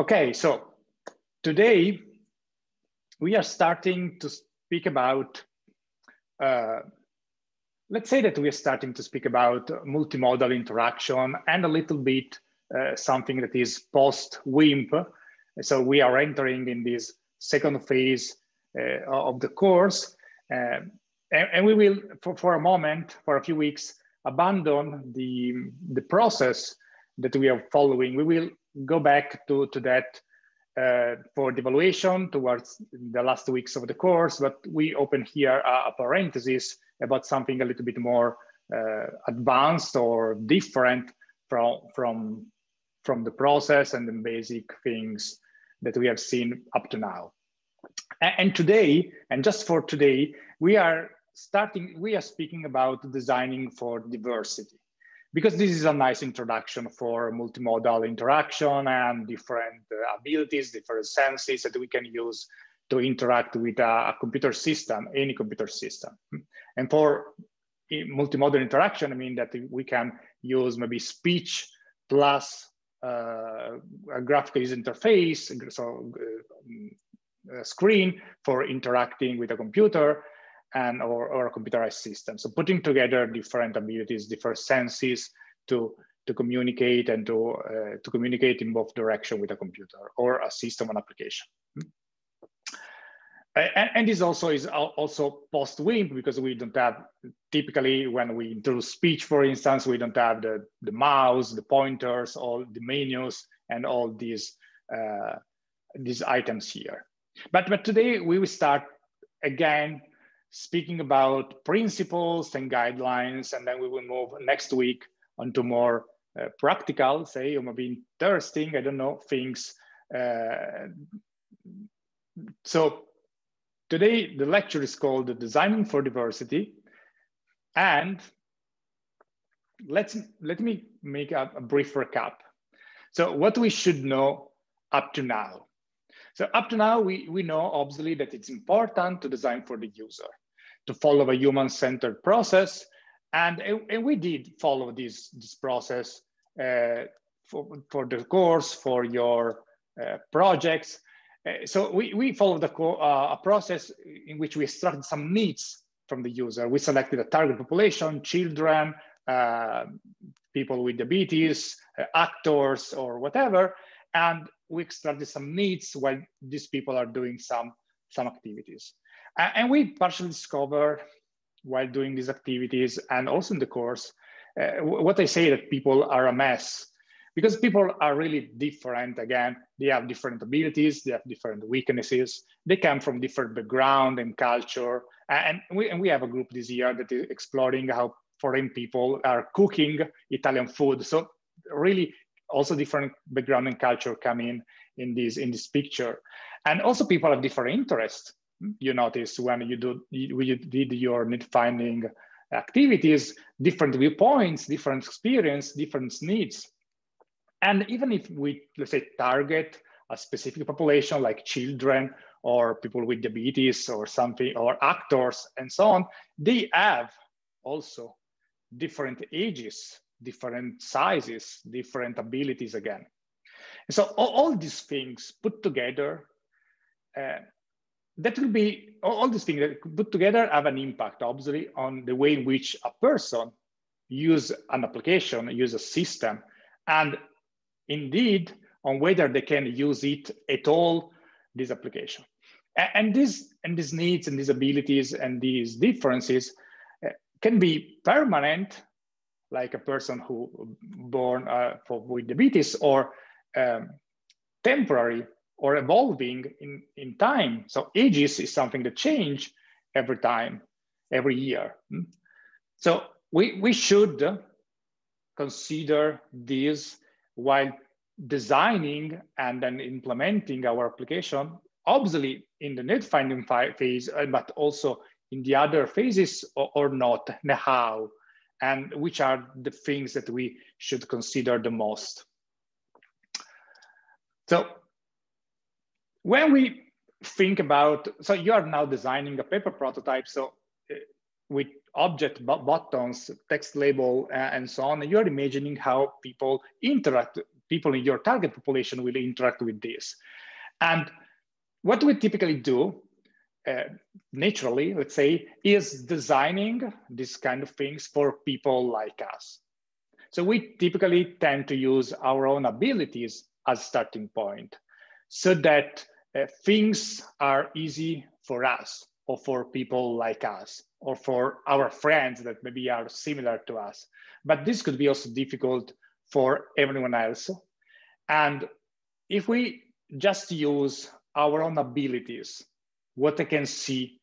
Okay, so today we are starting to speak about, uh, let's say that we are starting to speak about multimodal interaction and a little bit uh, something that is post-WIMP. So we are entering in this second phase uh, of the course. Um, and, and, we will, for, for a moment, for a few weeks, abandon the, the process that we are following. We will go back to, to that uh, for the evaluation towards the last weeks of the course, but we open here a, a parenthesis about something a little bit more uh, advanced or different from, from, from the process and the basic things that we have seen up to now. And, and today, and just for today, we are starting, we are speaking about designing for diversity because this is a nice introduction for multimodal interaction and different uh, abilities, different senses that we can use to interact with a, computer system, any computer system. And for multimodal interaction, I mean that we can use maybe speech plus uh, a graphical user interface, so uh, screen for interacting with a computer, and or, or a computerized system. So putting together different abilities, different senses to, to communicate and to, uh, to communicate in both direction with a computer or a system and application. And, and, this also is also post-WIMP because we don't have, typically when we introduce speech, for instance, we don't have the, the mouse, the pointers, all the menus, and all these, uh, these items here. But, but today we will start again speaking about principles and guidelines, and then we will move next week onto more uh, practical, say, or maybe interesting, I don't know, things. Uh, so today the lecture is called Designing for Diversity. And let's let me make a, a brief recap. So what we should know up to now. So up to now, we, we know obviously that it's important to design for the user to follow a human-centered process. And, and we did follow this, this process uh, for, for the course, for your uh, projects. Uh, so we, we followed a, uh, a process in which we extracted some needs from the user. We selected a target population, children, uh, people with diabetes, uh, actors, or whatever, and we extracted some needs while these people are doing some, some activities. And we partially discover while doing these activities and also in the course, uh, what I say that people are a mess because people are really different. Again, they have different abilities, they have different weaknesses, they come from different background and culture. And we, and we have a group this year that is exploring how foreign people are cooking Italian food. So really also different background and culture come in in this, in this picture. And also people have different interests you notice when you do when you did your need finding activities, different viewpoints, different experience, different needs. And even if we, let's say, target a specific population like children or people with diabetes or something, or actors and so on, they have also different ages, different sizes, different abilities again. And so all, all these things put together uh, that will be all these things that put together have an impact, obviously, on the way in which a person use an application, use a system, and indeed on whether they can use it at all, this application. And these and these needs and these abilities and these differences uh, can be permanent, like a person who born uh, for, with diabetes, or um, temporary, or evolving in, in time. So ages is something that change every time, every year. Hmm? So we, we should consider this while designing and then implementing our application, obviously in the need finding phase, uh, but also in the other phases or, or not, the how, and which are the things that we should consider the most. So when we think about, so you are now designing a paper prototype, so uh, with object buttons, text label, and so on, and you're imagining how people interact people in your target population will interact with this. And what we typically do uh, naturally, let's say, is designing these kind of things for people like us. So we typically tend to use our own abilities as starting point so that uh, things are easy for us or for people like us or for our friends that maybe are similar to us. But this could be also difficult for everyone else. And if we just use our own abilities, what I can see,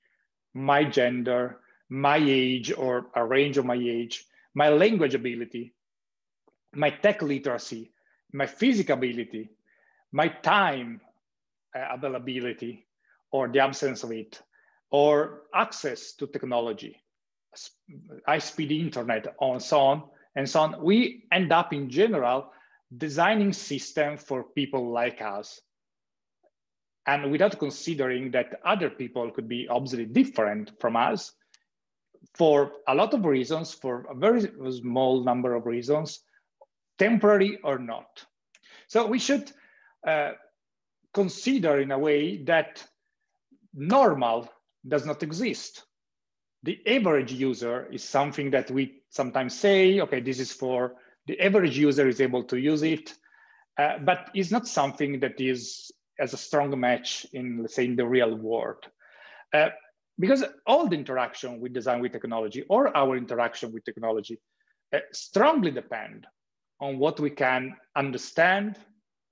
my gender, my age or a range of my age, my language ability, my tech literacy, my physical ability, my time uh, availability or the absence of it, or access to technology, high-speed internet, and so on and so on. We end up in general designing system for people like us. And without considering that other people could be obviously different from us for a lot of reasons, for a very small number of reasons, temporary or not. So we should uh, consider in a way that normal does not exist. The average user is something that we sometimes say, okay, this is for the average user is able to use it, uh, but it's not something that is as a strong match in, let's say, in the real world. Uh, because all the interaction with design with technology or our interaction with technology uh, strongly depend on what we can understand,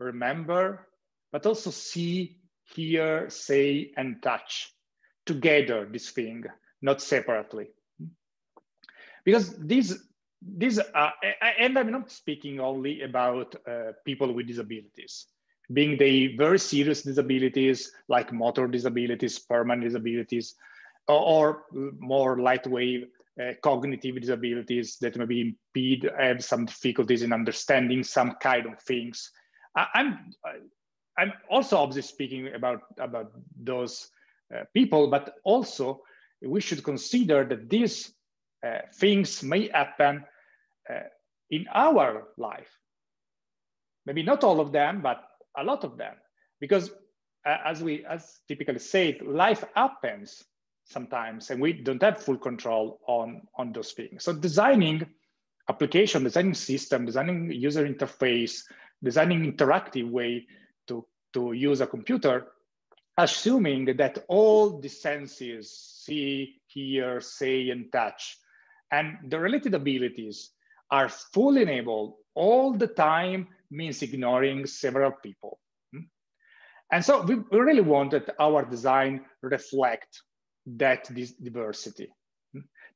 remember, but also see, hear, say, and touch together this thing, not separately. Because these, these are, and I'm not speaking only about uh, people with disabilities, being they very serious disabilities like motor disabilities, permanent disabilities, or, or more lightweight uh, cognitive disabilities that maybe impede, have some difficulties in understanding some kind of things. I, I'm, I'm also obviously speaking about, about those uh, people, but also we should consider that these uh, things may happen uh, in our life. Maybe not all of them, but a lot of them. Because uh, as we as typically say, life happens sometimes and we don't have full control on, on those things. So designing application, designing system, designing user interface, designing interactive way to, to use a computer assuming that all the senses, see, hear, say, and touch, and the related abilities are fully enabled all the time means ignoring several people. Hmm? And so we really want that our design reflect that this diversity.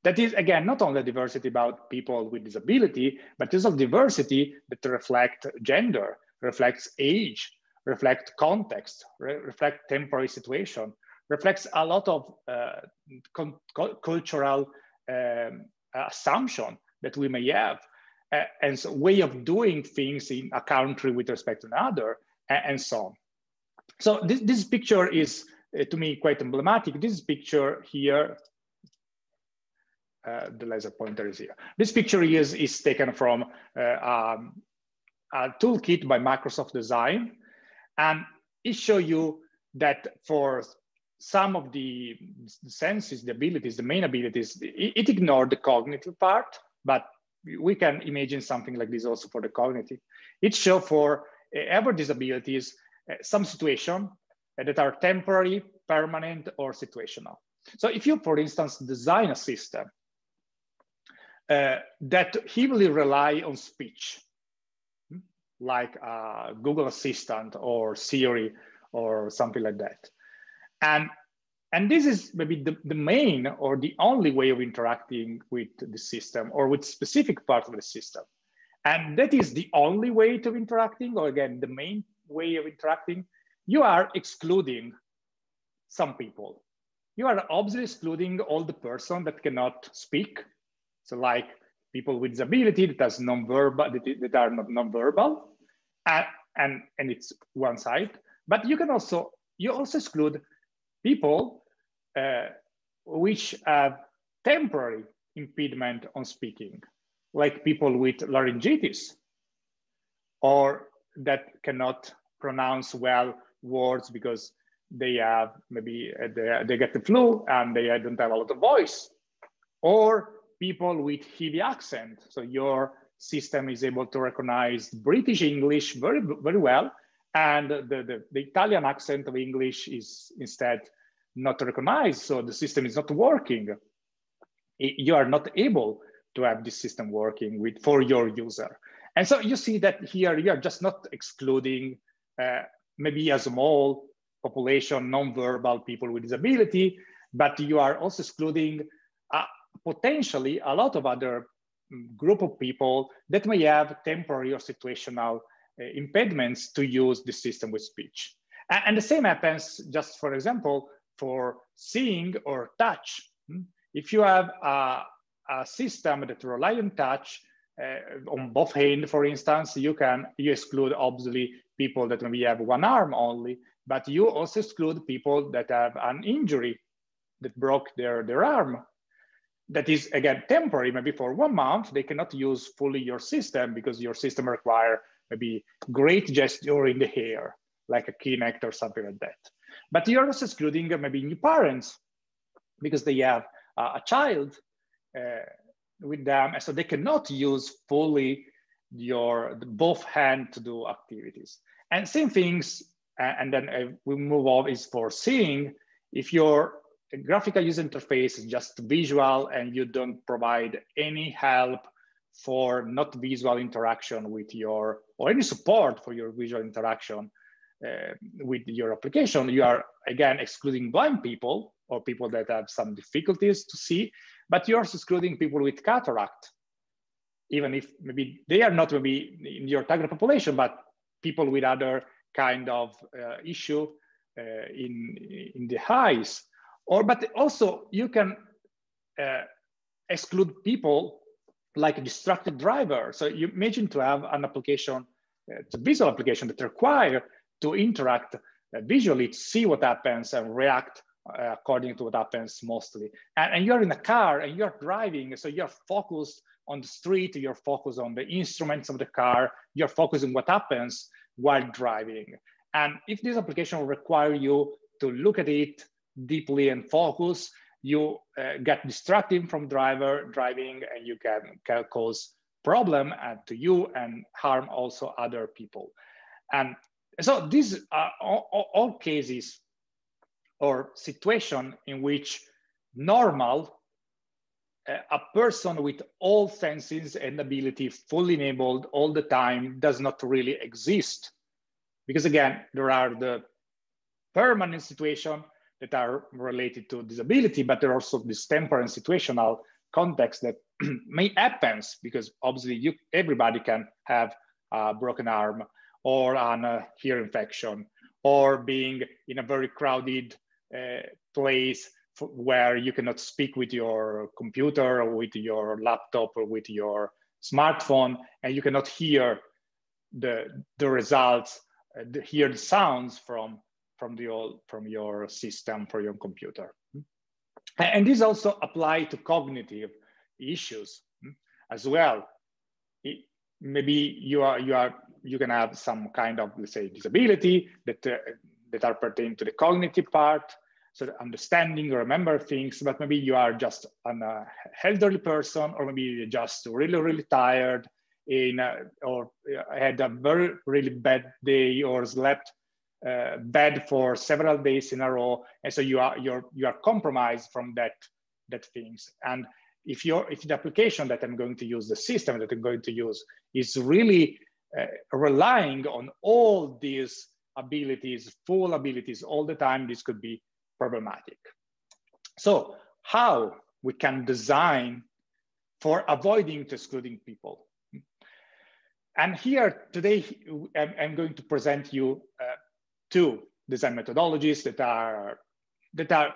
That is, again, not only diversity about people with disability, but also diversity that reflect gender, reflects age, reflect context, re reflect temporary situation, reflects a lot of uh, cultural um, assumption that we may have, uh, and so way of doing things in a country with respect to another, and, and so on. So this, this picture is, uh, to me, quite emblematic. This picture here, the laser pointer is here. This picture is, is taken from uh, um, a toolkit by Microsoft Design and it shows you that for some of the senses, the abilities, the main abilities, it, it ignored the cognitive part, but we can imagine something like this also for the cognitive. It show for uh, every disabilities uh, some situation uh, that are temporary, permanent, or situational. So if you, for instance, design a system uh, that heavily rely on speech, like uh, Google Assistant or Siri or something like that. And, and this is maybe the, the main or the only way of interacting with the system or with specific part of the system. And that is the only way to interacting, or again, the main way of interacting, you are excluding some people. You are obviously excluding all the person that cannot speak. So like people with disability that has non-verbal, that, that are not non-verbal, and, and, and it's one side. But you can also, you also exclude people uh, which have temporary impediment on speaking, like people with laryngitis or that cannot pronounce well words because they have maybe uh, they, they get the flu and they don't have a lot of voice or people with heavy accent. So your system is able to recognize british english very very well and the, the, the italian accent of english is instead not recognized so the system is not working. You are not able to have this system working with for your user. And so you see that here you are just not excluding uh, maybe a small population, non-verbal people with disability, but you are also excluding uh, potentially a lot of other mm, group of people that may have temporary or situational uh, impediments to use the system with speech. And, the same happens just for example, for seeing or touch. Hmm? If you have a, a system that rely on touch, uh, on both hand, for instance, you can you exclude obviously people that maybe have one arm only, but you also exclude people that have an injury that broke their, their arm. That is again temporary, maybe for one month, they cannot use fully your system because your system require maybe great gesture in the hair, like a Kinect or something like that. But you're also excluding maybe new parents because they have uh, a child uh, with them, and so they cannot use fully your both hand to do activities. And same things, and then uh, we move on is for seeing. If your graphical user interface is just visual and you don't provide any help for not visual interaction with your, or any support for your visual interaction uh, with your application, you are again excluding blind people or people that have some difficulties to see, but you're excluding people with cataract, even if maybe they are not maybe in your target population, but people with other kind of uh, issue uh, in, in the eyes. Or, but also you can uh, exclude people like a distracted driver. So you imagine to have an application, uh, it's a visual application that require to interact uh, visually to see what happens and react uh, according to what happens mostly. And, and, you're in a car and you're driving, so you're focused on the street, you're focused on the instruments of the car, you're focused on what happens while driving. And if this application will require you to look at it deeply and focus, you uh, get distracted from driver driving and you can, can cause problem uh, to you and harm also other people. And so these are all, all cases or situation in which normal a person with all senses and ability fully enabled all the time does not really exist. Because again, there are the permanent situation that are related to disability, but there are also this temporary and situational context that may happen because obviously you, everybody can have a broken arm or an uh, ear infection or being in a very crowded uh, place where you cannot speak with your computer or with your laptop or with your smartphone and you cannot hear the, the results, uh, the, hear the sounds from, from, the, from your system, for your computer. And this also apply to cognitive issues hmm, as well. It, maybe you are, you are, you can have some kind of, let's say, disability that, uh, that are pertaining to the cognitive part, of understanding or remember things, but maybe you are just an uh, elderly person, or maybe you're just really, really tired in, uh, or had a very, really bad day or slept uh, bad for several days in a row. And so you are, you're, you are compromised from that, that things. And if you're, if the application that I'm going to use, the system that I'm going to use is really uh, relying on all these abilities, full abilities all the time, this could be problematic. So how we can design for avoiding to excluding people. And here today, I'm going to present you uh, two design methodologies that are, that are,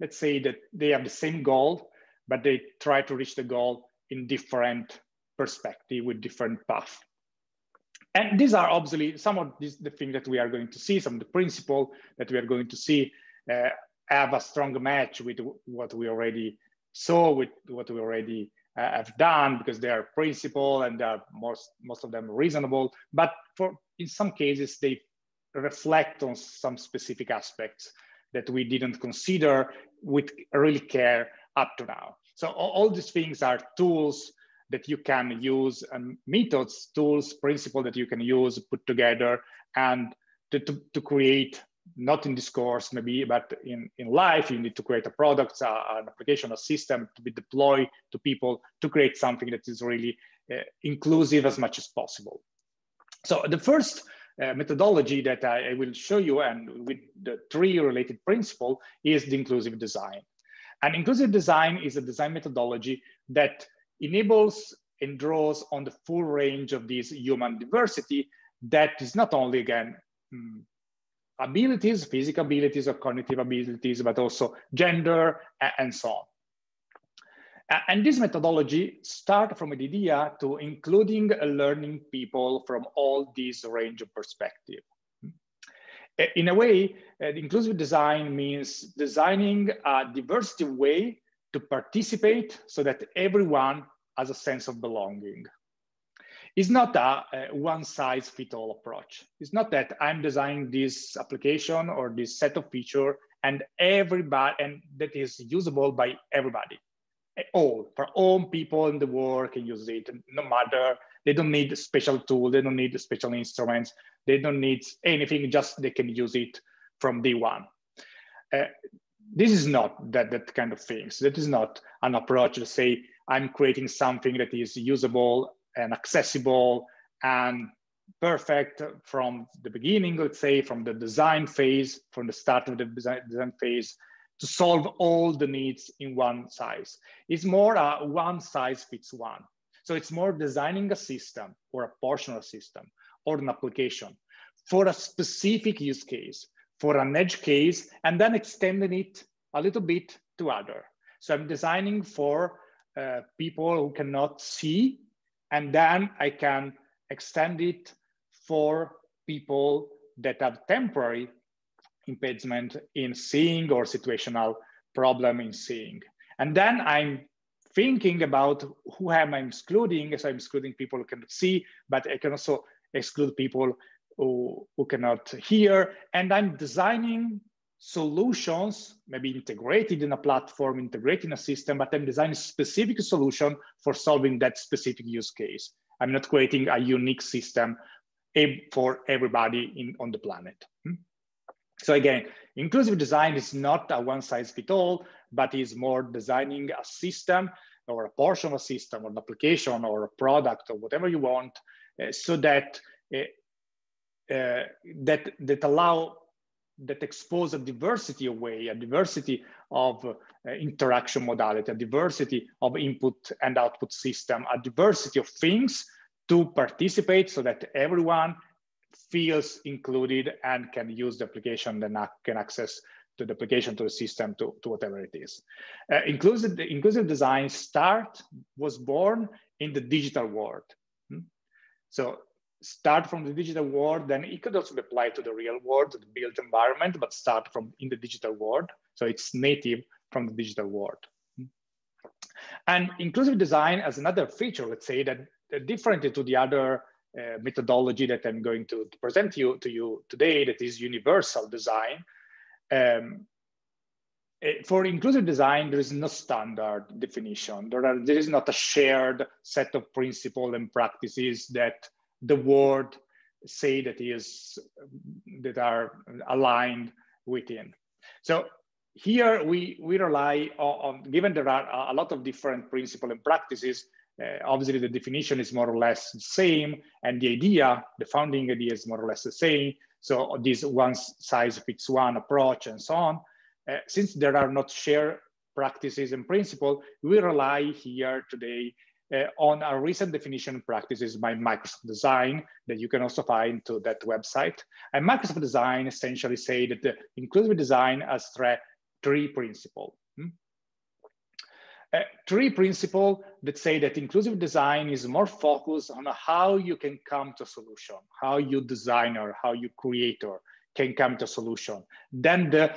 let's say that they have the same goal, but they try to reach the goal in different perspective with different path. And these are obviously some of these, the things that we are going to see, some of the principle that we are going to see uh, have a strong match with what we already saw, with what we already uh, have done because they are principle and they are most most of them reasonable. But for in some cases they reflect on some specific aspects that we didn't consider with really care up to now. So all, these things are tools that you can use and methods, tools, principle that you can use, put together and to, to, to create not in this course maybe, but in, in life, you need to create a product, uh, an application, a system to be deployed to people to create something that is really uh, inclusive as much as possible. So the first uh, methodology that I, I, will show you and with the three related principle is the inclusive design. And inclusive design is a design methodology that enables and draws on the full range of this human diversity that is not only again um, abilities, physical abilities or cognitive abilities, but also gender and so on. And this methodology start from an idea to including learning people from all these range of perspective. In a way, uh, inclusive design means designing a diversity way to participate so that everyone has a sense of belonging. It's not a, a one size fit all approach. It's not that I'm designing this application or this set of feature and everybody and that is usable by everybody. All for all people in the world can use it, no matter they don't need special tool, they don't need special instruments, they don't need anything, just they can use it from day one. Uh, this is not that, that kind of things. That is not an approach to say, I'm creating something that is usable and accessible and perfect from the beginning, let's say, from the design phase, from the start of the design, design phase, to solve all the needs in one size. It's more a one size fits one. So it's more designing a system or a portion of a system or an application for a specific use case, for an edge case, and then extending it a little bit to other. So I'm designing for uh, people who cannot see and then I can extend it for people that have temporary impediment in seeing or situational problem in seeing. And then I'm thinking about who am I excluding. So I'm excluding people who cannot see, but I can also exclude people who, who cannot hear. And I'm designing solutions, maybe integrated in a platform, integrated in a system, but I'm designing specific solution for solving that specific use case. I'm not creating a unique system eh, for everybody in, on the planet. Hmm? So again, inclusive design is not a one size fit all, but is more designing a system or a portion of a system or an application or a product or whatever you want uh, so that uh, uh, that that allow that expose a diversity of way, a diversity of uh, interaction modality, a diversity of input and output system, a diversity of things to participate so that everyone feels included and can use the application and can access to the application to the system to, to whatever it is. Uh, inclusive, inclusive design start was born in the digital world. Hmm? So start from the digital world, then it could also be applied to the real world, to the built environment, but start from in the digital world. So it's native from the digital world. And inclusive design as another feature, let's say that differently to the other uh, methodology that I'm going to, to, present you to you today, that is universal design. Um, eh, for inclusive design, there is no standard definition. There, are, there is not a shared set of principles and practices that the world say that is that are aligned within. So here we, we rely on, on, given there are a lot of different principles and practices, uh, obviously the definition is more or less the same and the idea, the founding idea is more or less the same. So this one size fits one approach and so on. Uh, since there are not shared practices and principle, we rely here today uh, on a recent definition practices by Microsoft Design that you can also find to that website. And Microsoft Design essentially say that the inclusive design has three principles. Three principles that say that inclusive design is more focused on how you can come to a solution, how you designer, how you creator can come to a solution, than the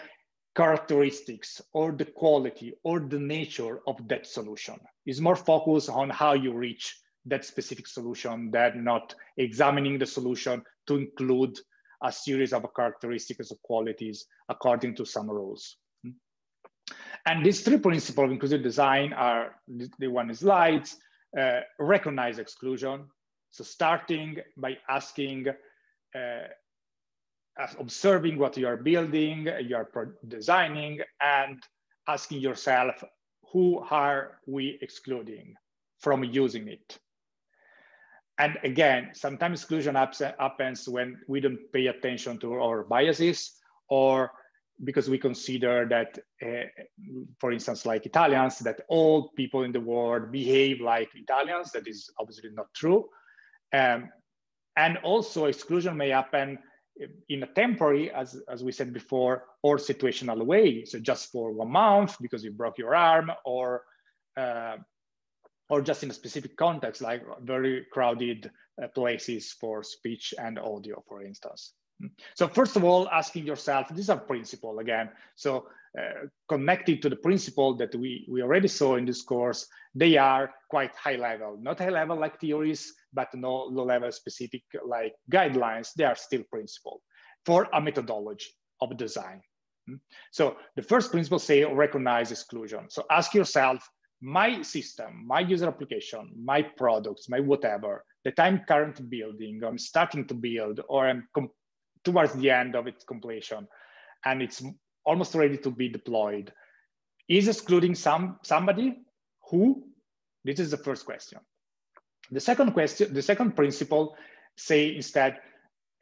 characteristics or the quality or the nature of that solution. It's more focused on how you reach that specific solution than not examining the solution to include a series of characteristics or qualities according to some rules. And these three principles of inclusive design are the one slides, uh, recognize exclusion. So starting by asking, uh, observing what you are building, you are designing, and asking yourself, who are we excluding from using it? And again, sometimes exclusion happens when we don't pay attention to our biases or because we consider that, uh, for instance, like Italians, that all people in the world behave like Italians. That is obviously not true. Um, and also exclusion may happen in a temporary, as, as we said before, or situational way. So just for one month because you broke your arm or, uh, or just in a specific context, like very crowded uh, places for speech and audio, for instance. So first of all, asking yourself, these are principle again. So uh, connected to the principle that we, we already saw in this course, they are quite high level, not high level like theories, but no low level specific like guidelines, they are still principle for a methodology of design. Hmm? So the first principle say recognize exclusion. So ask yourself, my system, my user application, my products, my whatever that I'm currently building, I'm starting to build, or I'm towards the end of its completion and it's almost ready to be deployed. Is excluding some somebody? Who? This is the first question. The second question the second principle say instead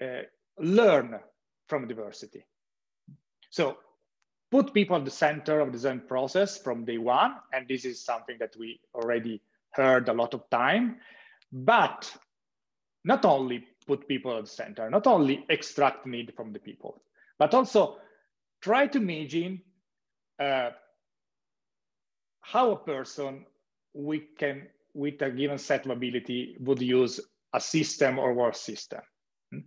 uh, learn from diversity. So put people at the center of the design process from day one and this is something that we already heard a lot of time but not only put people at the center, not only extract need from the people, but also try to imagine uh, how a person we can, with a given set of ability, would use a system or work system. Hmm?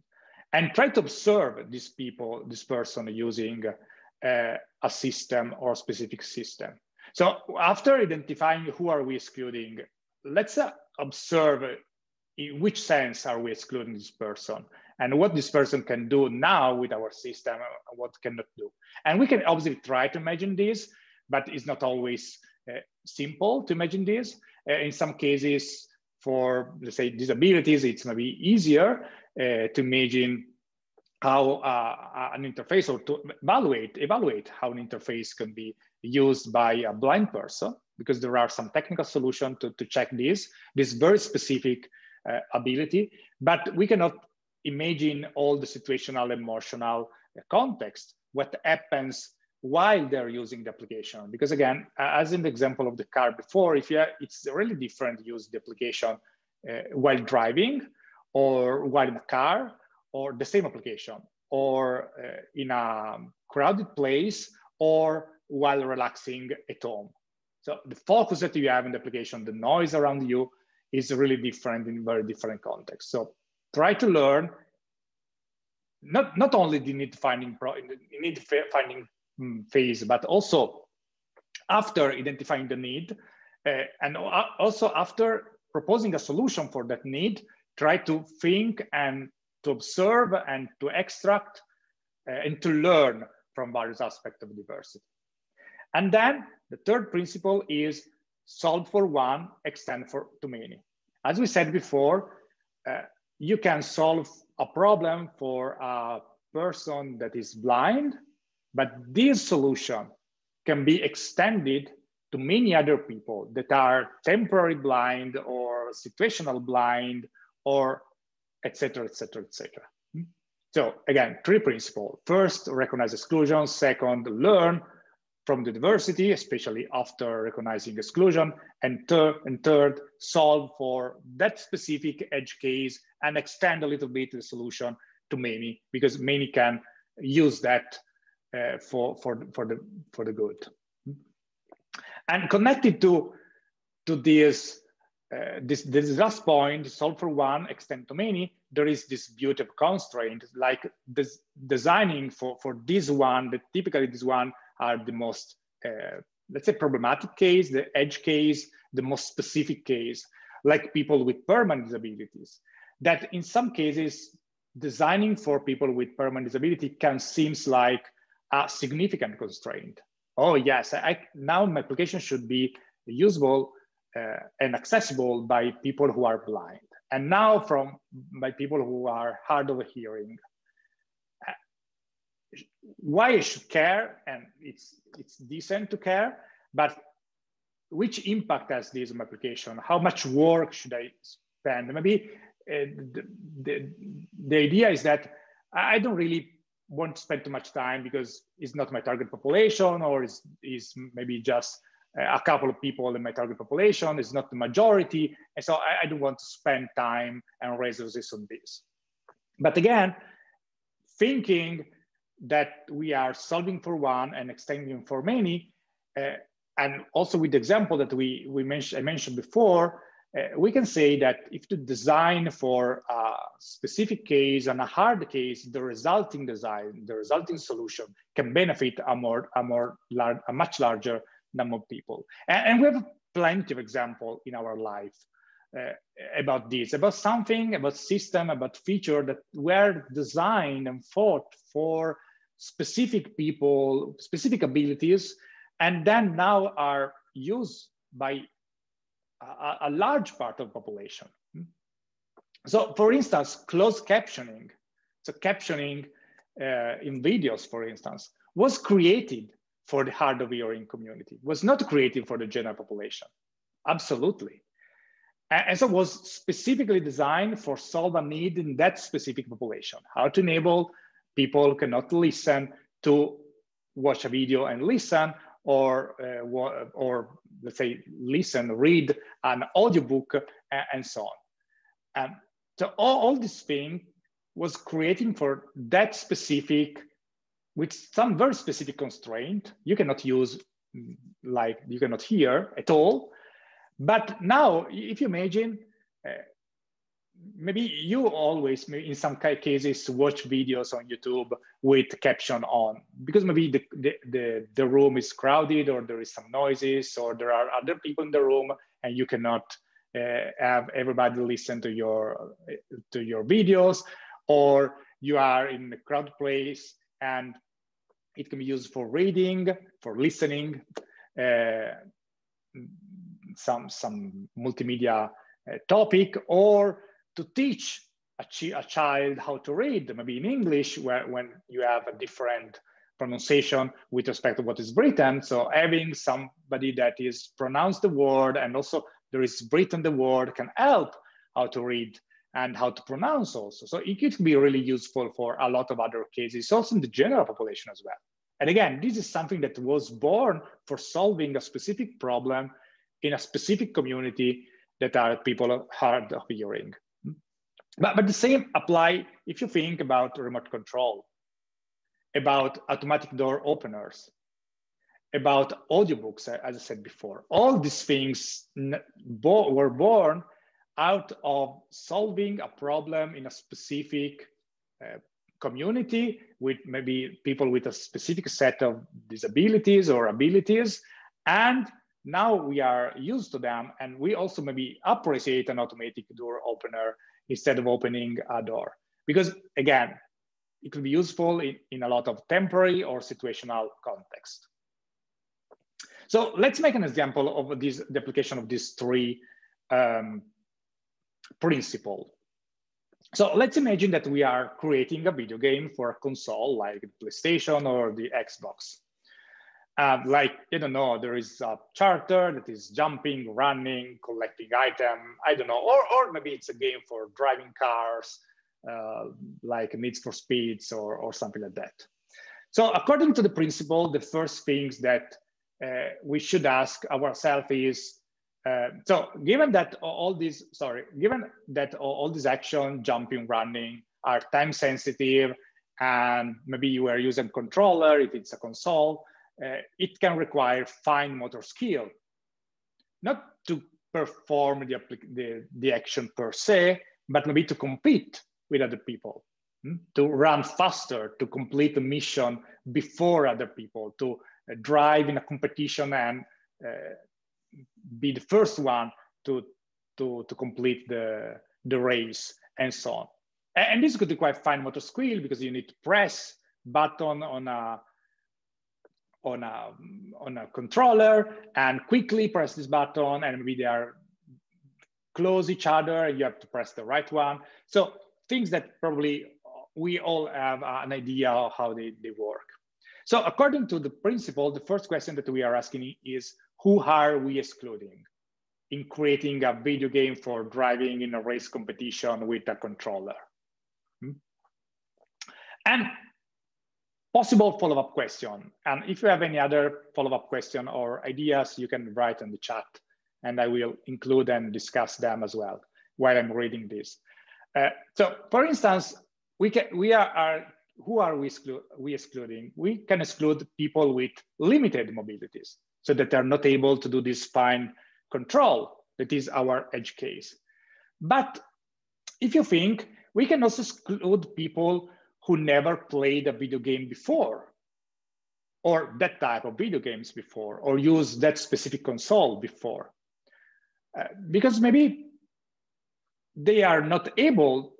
And try to observe these people, this person using uh, a system or a specific system. So after identifying who are we excluding, let's uh, observe in which sense are we excluding this person? And what this person can do now with our system and what cannot do? And we can obviously try to imagine this but it's not always uh, simple to imagine this. Uh, in some cases for let's say disabilities it's maybe easier uh, to imagine how uh, an interface or to evaluate evaluate how an interface can be used by a blind person because there are some technical solutions to, to check this. This very specific uh, ability, but we cannot imagine all the situational emotional context, what happens while they're using the application. Because again, as in the example of the car before, if you it's really different to use the application uh, while driving or while in a car or the same application or uh, in a crowded place or while relaxing at home. So the focus that you have in the application, the noise around you, is really different in very different contexts. So try to learn not, not only the need finding pro, need finding phase, but also after identifying the need uh, and also after proposing a solution for that need, try to think and to observe and to extract uh, and to learn from various aspects of diversity. And then the third principle is solve for one, extend for to many. As we said before, uh, you can solve a problem for a person that is blind, but this solution can be extended to many other people that are temporary blind or situational blind or etc etc etc so again three principles. First recognize exclusion. Second learn from the diversity, especially after recognizing exclusion, and, third, and third, solve for that specific edge case and extend a little bit the solution to many, because many can use that uh, for, for, for, the, for the good. And connected to, to this, uh, this, this last point, solve for one, extend to many, there is this beauty of constraint, like designing for, for this one, that typically this one are the most, uh, let's say problematic case, the edge case, the most specific case, like people with permanent disabilities, that in some cases, designing for people with permanent disability can seems like a significant constraint. Oh yes, I, now my application should be usable uh, and accessible by people who are blind. And now from by people who are hard of hearing. Why I should care, and it's, it's decent to care, but which impact has this on my application? How much work should I spend? Maybe uh, the, the, the idea is that I don't really want to spend too much time because it's not my target population or is is maybe just a couple of people in my target population. It's not the majority. And so I, I don't want to spend time and resources on this. But again, thinking that we are solving for one and extending for many, uh, and also with the example that we, we mentioned, I mentioned before, uh, we can say that if to design for a specific case and a hard case, the resulting design, the resulting solution can benefit a more, a more large, a much larger number of people. And, and we have plenty of example in our life uh, about this, about something, about system, about feature that were designed and thought for specific people, specific abilities, and then now are used by a, a large part of population. So for instance, closed captioning, so captioning uh, in videos, for instance, was created for the hard of hearing community, was not created for the general population. Absolutely. And so was specifically designed for solve a need in that specific population, how to enable people cannot listen to watch a video and listen or, uh, or let's say, listen, read an audiobook, and so on. And so all, all this thing was creating for that specific, with some very specific constraint. You cannot use like you cannot hear at all. But now, if you imagine, uh, maybe you always in some cases watch videos on youtube with caption on because maybe the, the, the, the, room is crowded or there is some noises or there are other people in the room and you cannot uh, have everybody listen to your to your videos or you are in a crowd place and it can be used for reading for listening uh, some some multimedia uh, topic or to teach a, ch a, child how to read, maybe in English, where when you have a different pronunciation with respect to what is written. So having somebody that is pronounced the word and also there is written the word can help how to read and how to pronounce also. So it could be really useful for a lot of other cases, also in the general population as well. And again, this is something that was born for solving a specific problem in a specific community that are people hard of hearing. But, but the same apply if you think about remote control, about automatic door openers, about audiobooks, as I said before. All these things were born out of solving a problem in a specific uh, community with maybe people with a specific set of disabilities or abilities. And now we are used to them and we also maybe appreciate an automatic door opener instead of opening a door. Because again, it could be useful in, in a lot of temporary or situational context. So let's make an example of this, the application of these three um, principle. So let's imagine that we are creating a video game for a console like the PlayStation or the Xbox. Uh, like, I don't know, there is a charter that is jumping, running, collecting item, I don't know, or, or maybe it's a game for driving cars, uh, like Need for Speeds or, or something like that. So according to the principle, the first things that uh, we should ask ourselves is, uh, so given that all these, sorry, given that all, these action, jumping, running, are time sensitive, and maybe you are using controller if it's a console, uh, it can require fine motor skill, not to perform the, the, the action per se, but maybe to compete with other people, hmm? to run faster, to complete a mission before other people, to uh, drive in a competition and uh, be the first one to, to, to complete the, the race and so on. And, this could require fine motor skill because you need to press button on a on a on a controller and quickly press this button and maybe they are close each other and you have to press the right one. So things that probably we all have an idea of how they, they work. So according to the principle the first question that we are asking is who are we excluding in creating a video game for driving in a race competition with a controller? Hmm? and possible follow-up question. And if you have any other follow-up question or ideas, you can write in the chat and I will include and discuss them as well while I'm reading this. Uh, so for instance, we can we are, are who are we, we excluding? We can exclude people with limited mobilities so that they're not able to do this fine control that is our edge case. But if you think, we can also exclude people who never played a video game before or that type of video games before or use that specific console before. Uh, because maybe they are not able,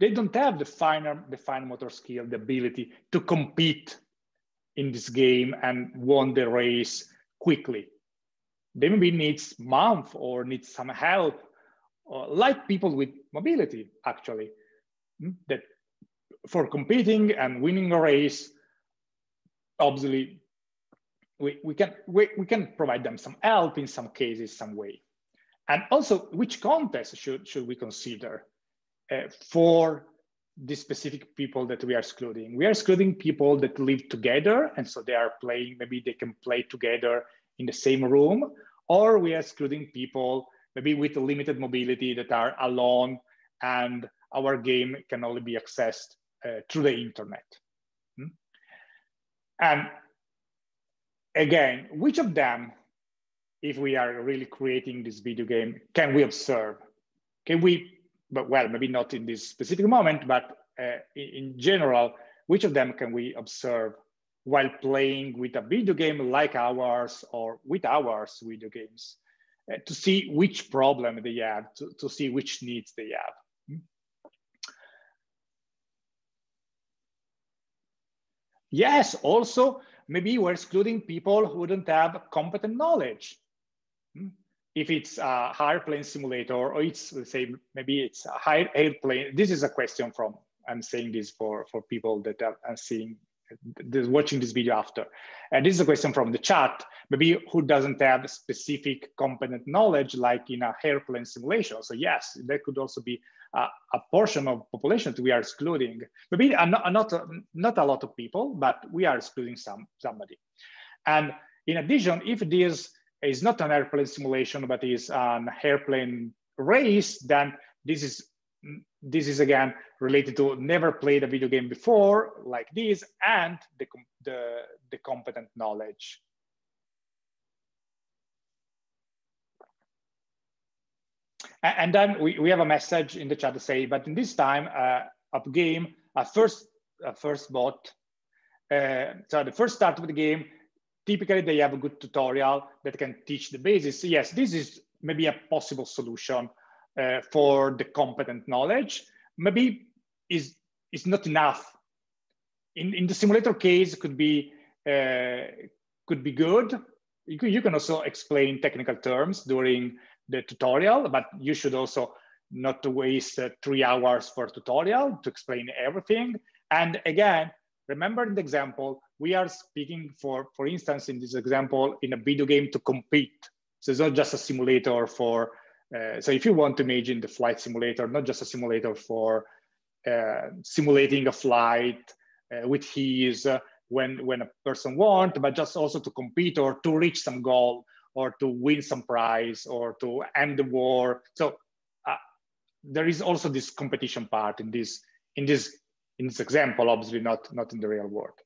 they don't have the finer, the fine motor skill, the ability to compete in this game and won the race quickly. They maybe needs month or needs some help, uh, like people with mobility actually, hmm, that for competing and winning a race, obviously, we, we, can, we, we can provide them some help in some cases, some way. And also, which context should, should we consider uh, for the specific people that we are excluding? We are excluding people that live together, and so they are playing, maybe they can play together in the same room, or we are excluding people maybe with limited mobility that are alone and our game can only be accessed through the internet. Hmm? And again, which of them, if we are really creating this video game, can we observe? Can we, but well, maybe not in this specific moment, but uh, in general, which of them can we observe while playing with a video game like ours or with ours video games uh, to see which problem they have, to, to see which needs they have. Yes, also, maybe we're excluding people who don't have competent knowledge. Hmm? If it's a higher plane simulator or it's, let's say, maybe it's a higher airplane. This is a question from, I'm saying this for, for people that are, are seeing, watching this video after. And this is a question from the chat, maybe who doesn't have specific competent knowledge like in a airplane simulation. So yes, that could also be uh, a portion of population that we are excluding. Maybe not, not, not a lot of people, but we are excluding some somebody. And in addition, if this is not an airplane simulation, but is an airplane race, then this is this is again related to never played a video game before like this and the, the, the competent knowledge And then we, we have a message in the chat to say, but in this time uh, game, a first, a first bot, uh, so the first start of the game, typically they have a good tutorial that can teach the basis. Yes, this is maybe a possible solution uh, for the competent knowledge. Maybe is is not enough. In, in the simulator case, could be uh, could be good. You can, you can also explain technical terms during the tutorial, but you should also not to waste uh, three hours for tutorial to explain everything. And again, remember in the example, we are speaking for, for instance, in this example, in a video game to compete. So it's not just a simulator for, uh, so if you want to imagine the flight simulator, not just a simulator for uh, simulating a flight uh, with ease uh, when, when a person wants, but just also to compete or to reach some goal or to win some prize or to end the war. So uh, there is also this competition part in this in this in this example, obviously not not in the real world.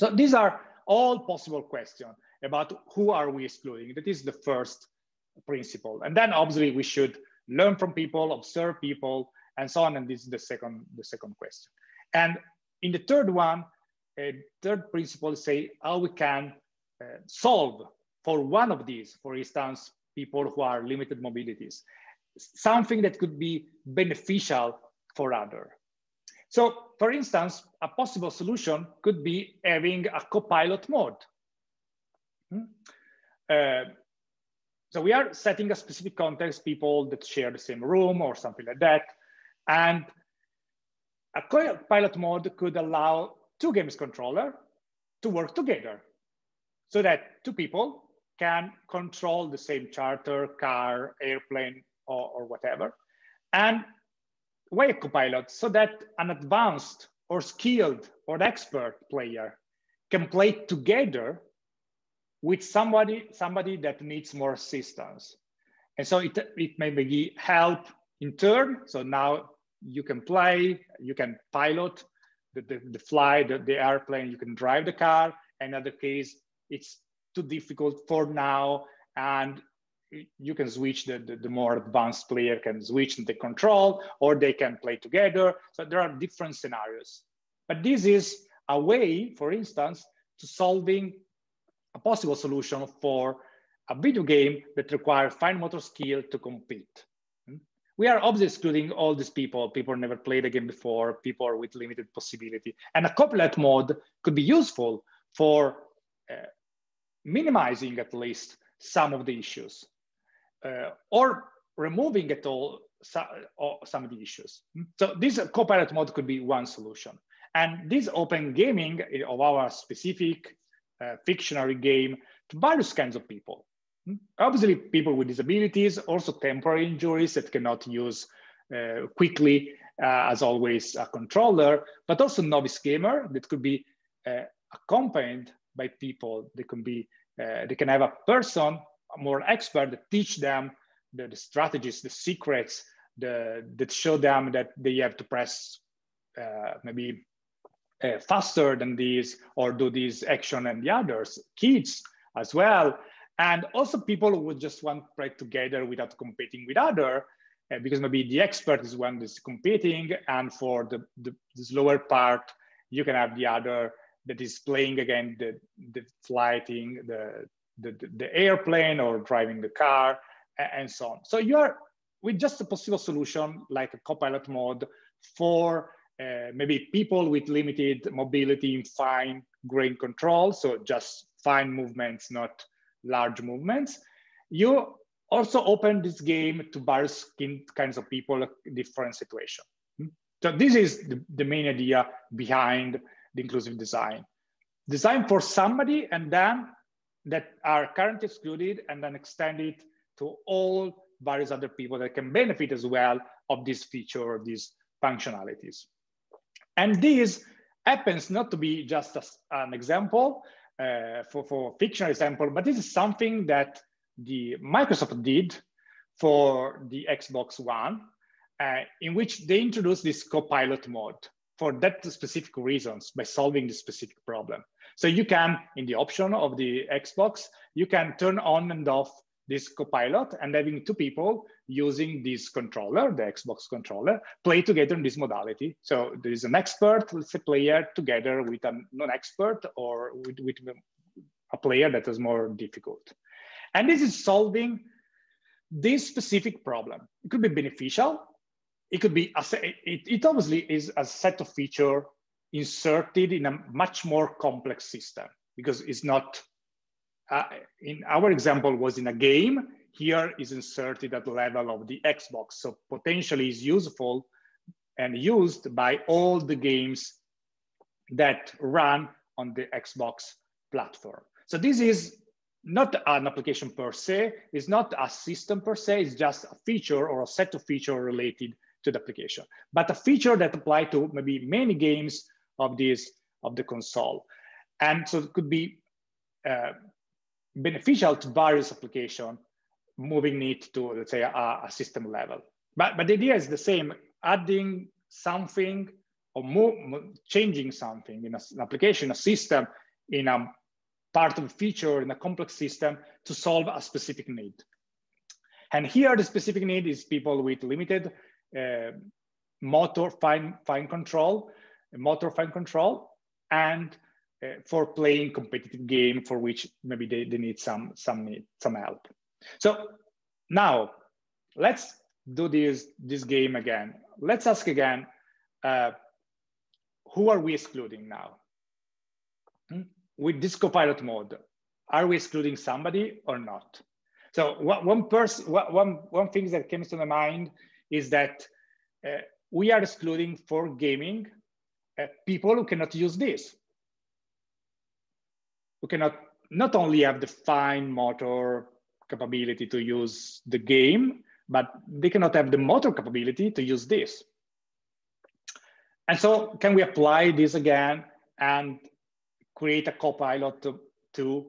So these are all possible questions about who are we excluding. That is the first principle. And then obviously we should learn from people, observe people, and so on. And this is the second, the second question. And in the third one, a third principle say how we can uh, solve for one of these, for instance, people who are limited mobilities, something that could be beneficial for other. So for instance, a possible solution could be having a co-pilot mode. Hmm? Uh, so we are setting a specific context, people that share the same room or something like that. And a co-pilot mode could allow two games controller to work together so that two people can control the same charter, car, airplane, or, or whatever. And way copilot so that an advanced or skilled or expert player can play together with somebody somebody that needs more assistance and so it, it may be help in turn so now you can play you can pilot the, the, the flight the, the airplane you can drive the car another case it's too difficult for now and you can switch the, the, the, more advanced player can switch the control or they can play together. So there are different scenarios. But this is a way, for instance, to solving a possible solution for a video game that requires fine motor skill to compete. Hmm? We are obviously excluding all these people, people never played a game before, people with limited possibility. And a copilot mode could be useful for uh, minimizing at least some of the issues uh, or removing at all some of the issues. So this copilot mode could be one solution. And this open gaming of our specific uh, fictionary game to various kinds of people. Obviously, people with disabilities, also temporary injuries that cannot use uh, quickly, uh, as always, a controller, but also novice gamer that could be uh, accompanied by people. They can be, uh, they can have a person more expert that teach them the, the strategies, the secrets, the, that show them that they have to press uh, maybe uh, faster than these or do this action and the others, kids as well. And also people who would just want to play together without competing with other, uh, because maybe the expert is one that's competing and for the, the, the slower part, you can have the other that is playing again the, the flighting, the, the, the airplane or driving the car and so on. So you're with just a possible solution like a copilot mode for uh, maybe people with limited mobility in fine grain control, so just fine movements, not large movements. You also open this game to various kinds of people, different situation. So this is the, the main idea behind the inclusive design. Design for somebody and then that are currently excluded and then extend it to all various other people that can benefit as well of this feature or these functionalities. And this happens not to be just a, an example uh, for, for fictional example, but this is something that the Microsoft did for the Xbox One, uh, in which they introduced this copilot mode for that specific reasons by solving the specific problem. So you can, in the option of the Xbox, you can turn on and off this copilot and having two people using this controller, the Xbox controller, play together in this modality. So there is an expert, let's say player together with a non-expert or with, with a player that is more difficult. And this is solving this specific problem. It could be beneficial. It could be, a, it, it obviously is a set of feature inserted in a much more complex system because it's not, uh, in our example was in a game, here is inserted at the level of the Xbox. So potentially is useful and used by all the games that run on the Xbox platform. So this is not an application per se, it's not a system per se, it's just a feature or a set of features related to the application, but a feature that apply to maybe many games of this of the console. And so it could be uh, beneficial to various application, moving it to, let's say, a, a, system level. But, but the idea is the same, adding something or move, changing something in a, an application, a system, in a part of a feature in a complex system to solve a specific need. And here the specific need is people with limited uh, motor fine, fine control, motor fine control, and uh, for playing competitive game for which maybe they, they need some, some, need, some help. So now let's do this, this game again. Let's ask again, uh, who are we excluding now? Hmm? With this copilot mode, are we excluding somebody or not? So one person, one, one thing that comes to my mind is that uh, we are excluding for gaming uh, people who cannot use this. Who cannot not only have the fine motor capability to use the game, but they cannot have the motor capability to use this. And so can we apply this again and create a copilot to, to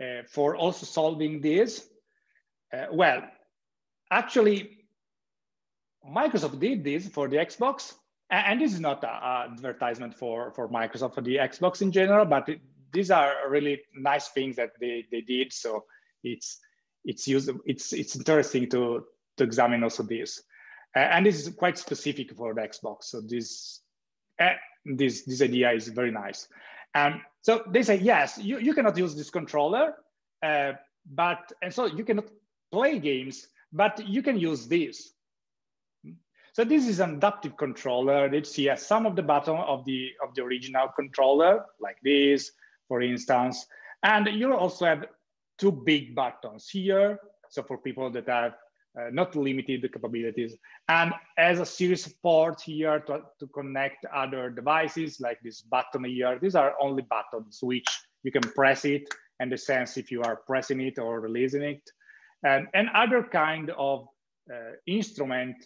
uh, for also solving this? Uh, well, actually, Microsoft did this for the Xbox, and this is not an advertisement for, for Microsoft for the Xbox in general, but it, these are really nice things that they, they did. So it's it's used, it's it's interesting to to examine also this, uh, and this is quite specific for the Xbox. So this uh, this this idea is very nice. And so they say yes, you you cannot use this controller, uh, but and so you cannot play games, but you can use this. So this is an adaptive controller. Let's see uh, some of the button of the, of the original controller, like this, for instance. And you also have two big buttons here. So for people that have uh, not limited capabilities. And as a series of ports here to, to connect other devices, like this button here, these are only buttons which you can press it and the sense if you are pressing it or releasing it. And, and other kind of uh, instrument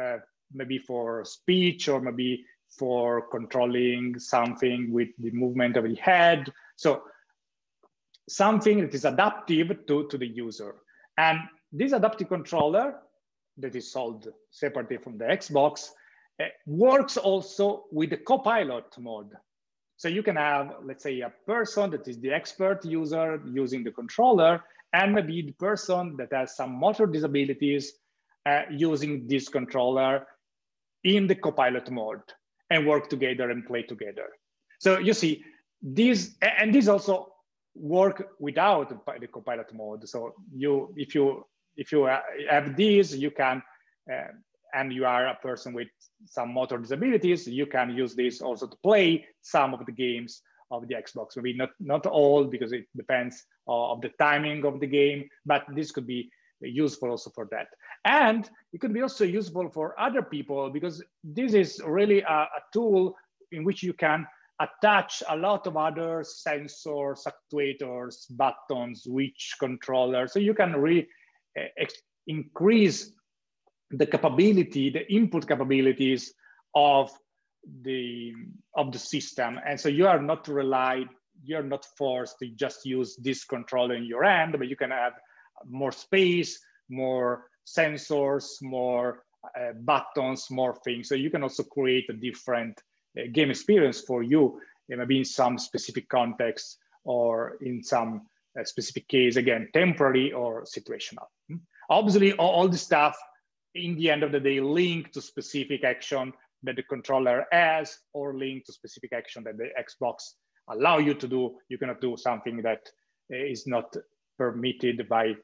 uh, maybe for speech or maybe for controlling something with the movement of the head. So something that is adaptive to, to the user. And this adaptive controller that is sold separately from the Xbox uh, works also with the Copilot mode. So you can have, let's say, a person that is the expert user using the controller, and maybe the person that has some motor disabilities uh, using this controller in the copilot mode and work together and play together. So you see, these and these also work without the copilot mode. So you, if you if you have these, you can, uh, and you are a person with some motor disabilities, you can use this also to play some of the games of the Xbox. Maybe not not all because it depends uh, of the timing of the game, but this could be useful also for that. And it could be also useful for other people because this is really a, a tool in which you can attach a lot of other sensors, actuators, buttons, switch controllers. So you can really uh, increase the capability, the input capabilities of the of the system. And so you are not relied, you're not forced to just use this controller in your hand, but you can have more space, more sensors, more uh, buttons, more things. So you can also create a different game experience for you, maybe in some specific context or in some uh, specific case, again, temporary or situational. Hmm? Obviously, all, the stuff in the end of the day link to specific action that the controller has or link to specific action that the Xbox allow you to do. You cannot do something that uh, not permitted by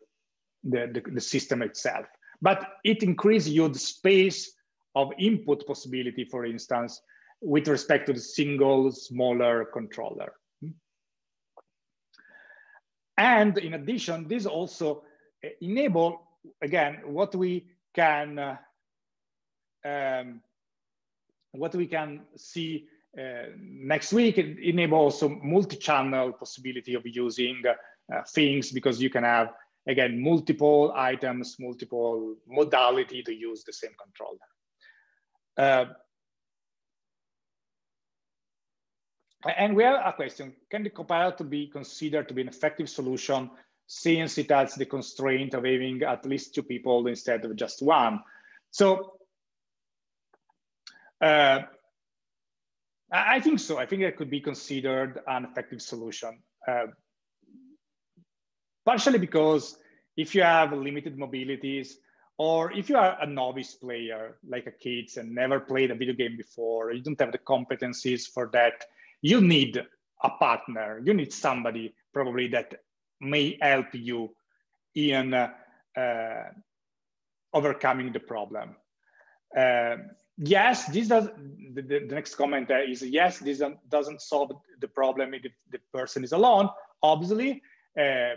the, the, the system itself. But it increases your space of input possibility, for instance, with respect to the single smaller controller. And in addition, this also uh, enable, again, what we can uh, um, what we can see uh, next week, enable also multi-channel possibility of using uh, things because you can have again, multiple items, multiple modality to use the same controller. Uh, and we have a question, can the copilot to be considered to be an effective solution since it has the constraint of having at least two people instead of just one? So uh, I think so. I think it could be considered an effective solution. Uh, partially because if you have limited mobilities or if you are a novice player, like a kid and never played a video game before, you don't have the competencies for that, you need a partner. You need somebody probably that may help you in uh, uh, overcoming the problem. Uh, yes, this does, the, the, next comment is yes, this doesn't solve the problem if the person is alone, obviously. Uh,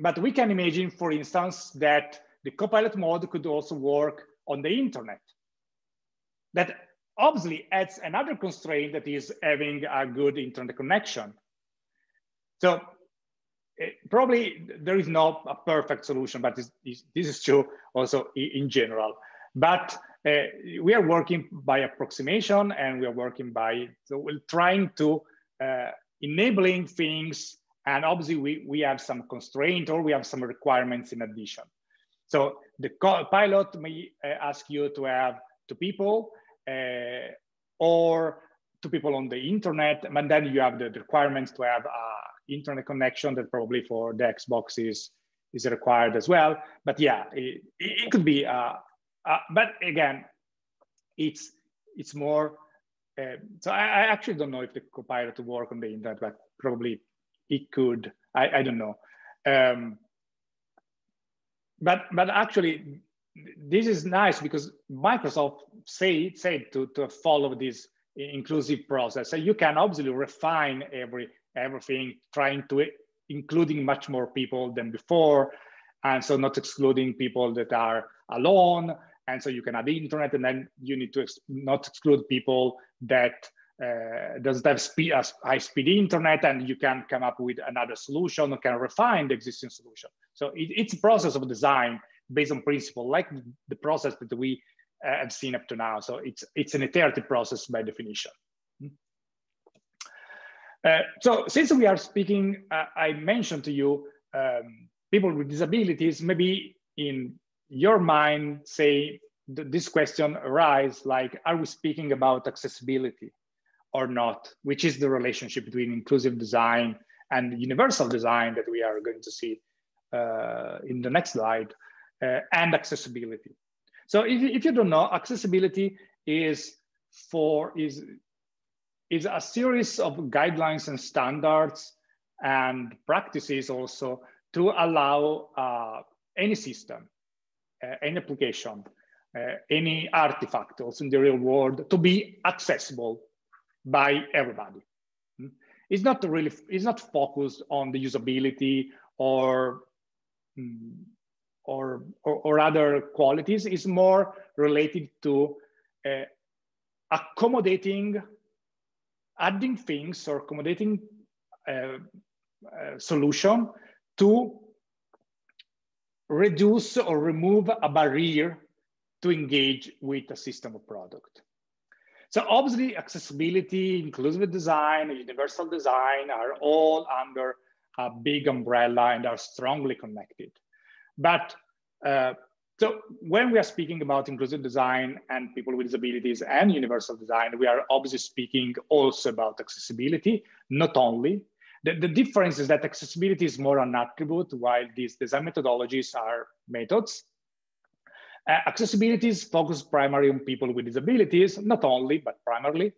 but we can imagine, for instance, that the Copilot mode could also work on the internet. That obviously adds another constraint that is having a good internet connection. So it, eh, probably there is not a perfect solution, but this, this is true also in general. But uh, we are working by approximation and we are working by, so we're trying to uh, enabling things and obviously we, we have some constraint or we have some requirements in addition. So the pilot may ask you to have two people uh, or to people on the internet, and then you have the, requirements to have a internet connection that probably for the Xbox is, is required as well. But yeah, it, it could be, uh, uh, but again, it's, it's more, uh, so I, I, actually don't know if the copilot to work on the internet, but probably it could, I, I don't know. Um, but but actually this is nice because Microsoft say said to, to follow this inclusive process. So you can obviously refine every everything, trying to including much more people than before, and so not excluding people that are alone. And so you can add the internet, and then you need to ex not exclude people that uh, doesn't have speed, uh, high speed internet, and you can come up with another solution or can refine the existing solution. So it, it's a process of design based on principle, like the process that we uh, have seen up to now. So it's, it's an iterative process by definition. Uh, so since we are speaking, uh, I mentioned to you um, people with disabilities, maybe in your mind, say th this question arise like, are we speaking about accessibility or not? Which is the relationship between inclusive design and universal design that we are going to see uh, in the next slide, uh, and accessibility. So if, if you don't know, accessibility is for is is a series of guidelines and standards and practices also to allow uh, any system, uh, any application, uh, any artifact also in the real world to be accessible by everybody. Hmm? It's not really, it's not focused on the usability or or, or, or, other qualities is more related to uh, accommodating, adding things or accommodating uh, uh, solution to reduce or remove a barrier to engage with a system of product. So obviously accessibility, inclusive design, universal design are all under a big umbrella and are strongly connected. But uh, so when we are speaking about inclusive design and people with disabilities and universal design, we are obviously speaking also about accessibility, not only. The, the difference is that accessibility is more an attribute while these design methodologies are methods. Uh, accessibility is focused primarily on people with disabilities, not only, but primarily,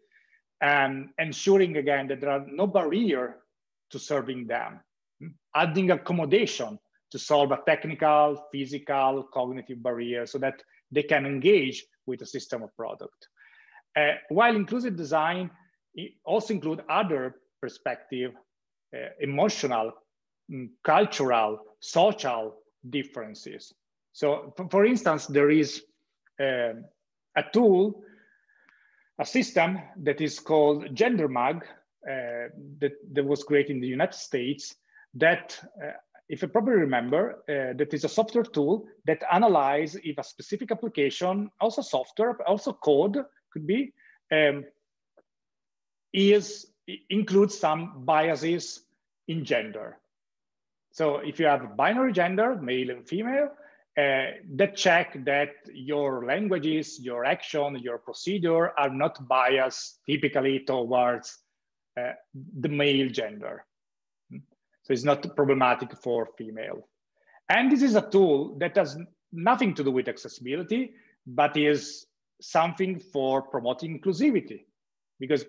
and ensuring again that there are no barrier to serving them adding accommodation to solve a technical, physical, cognitive barrier so that they can engage with a system of product. Uh, while inclusive design also include other perspective, uh, emotional, mm, cultural, social differences. So for, instance, there is uh, a tool, a system that is called GenderMag uh, that, that was created in the United States that, uh, if you probably remember, uh, that is a software tool that analyze if a specific application, also software, also code could be, um, is includes some biases in gender. So if you have binary gender, male and female, uh, that check that your languages, your action, your procedure are not biased typically towards uh, the male gender. So it's not problematic for female. And this is a tool that has nothing to do with accessibility, but is something for promoting inclusivity because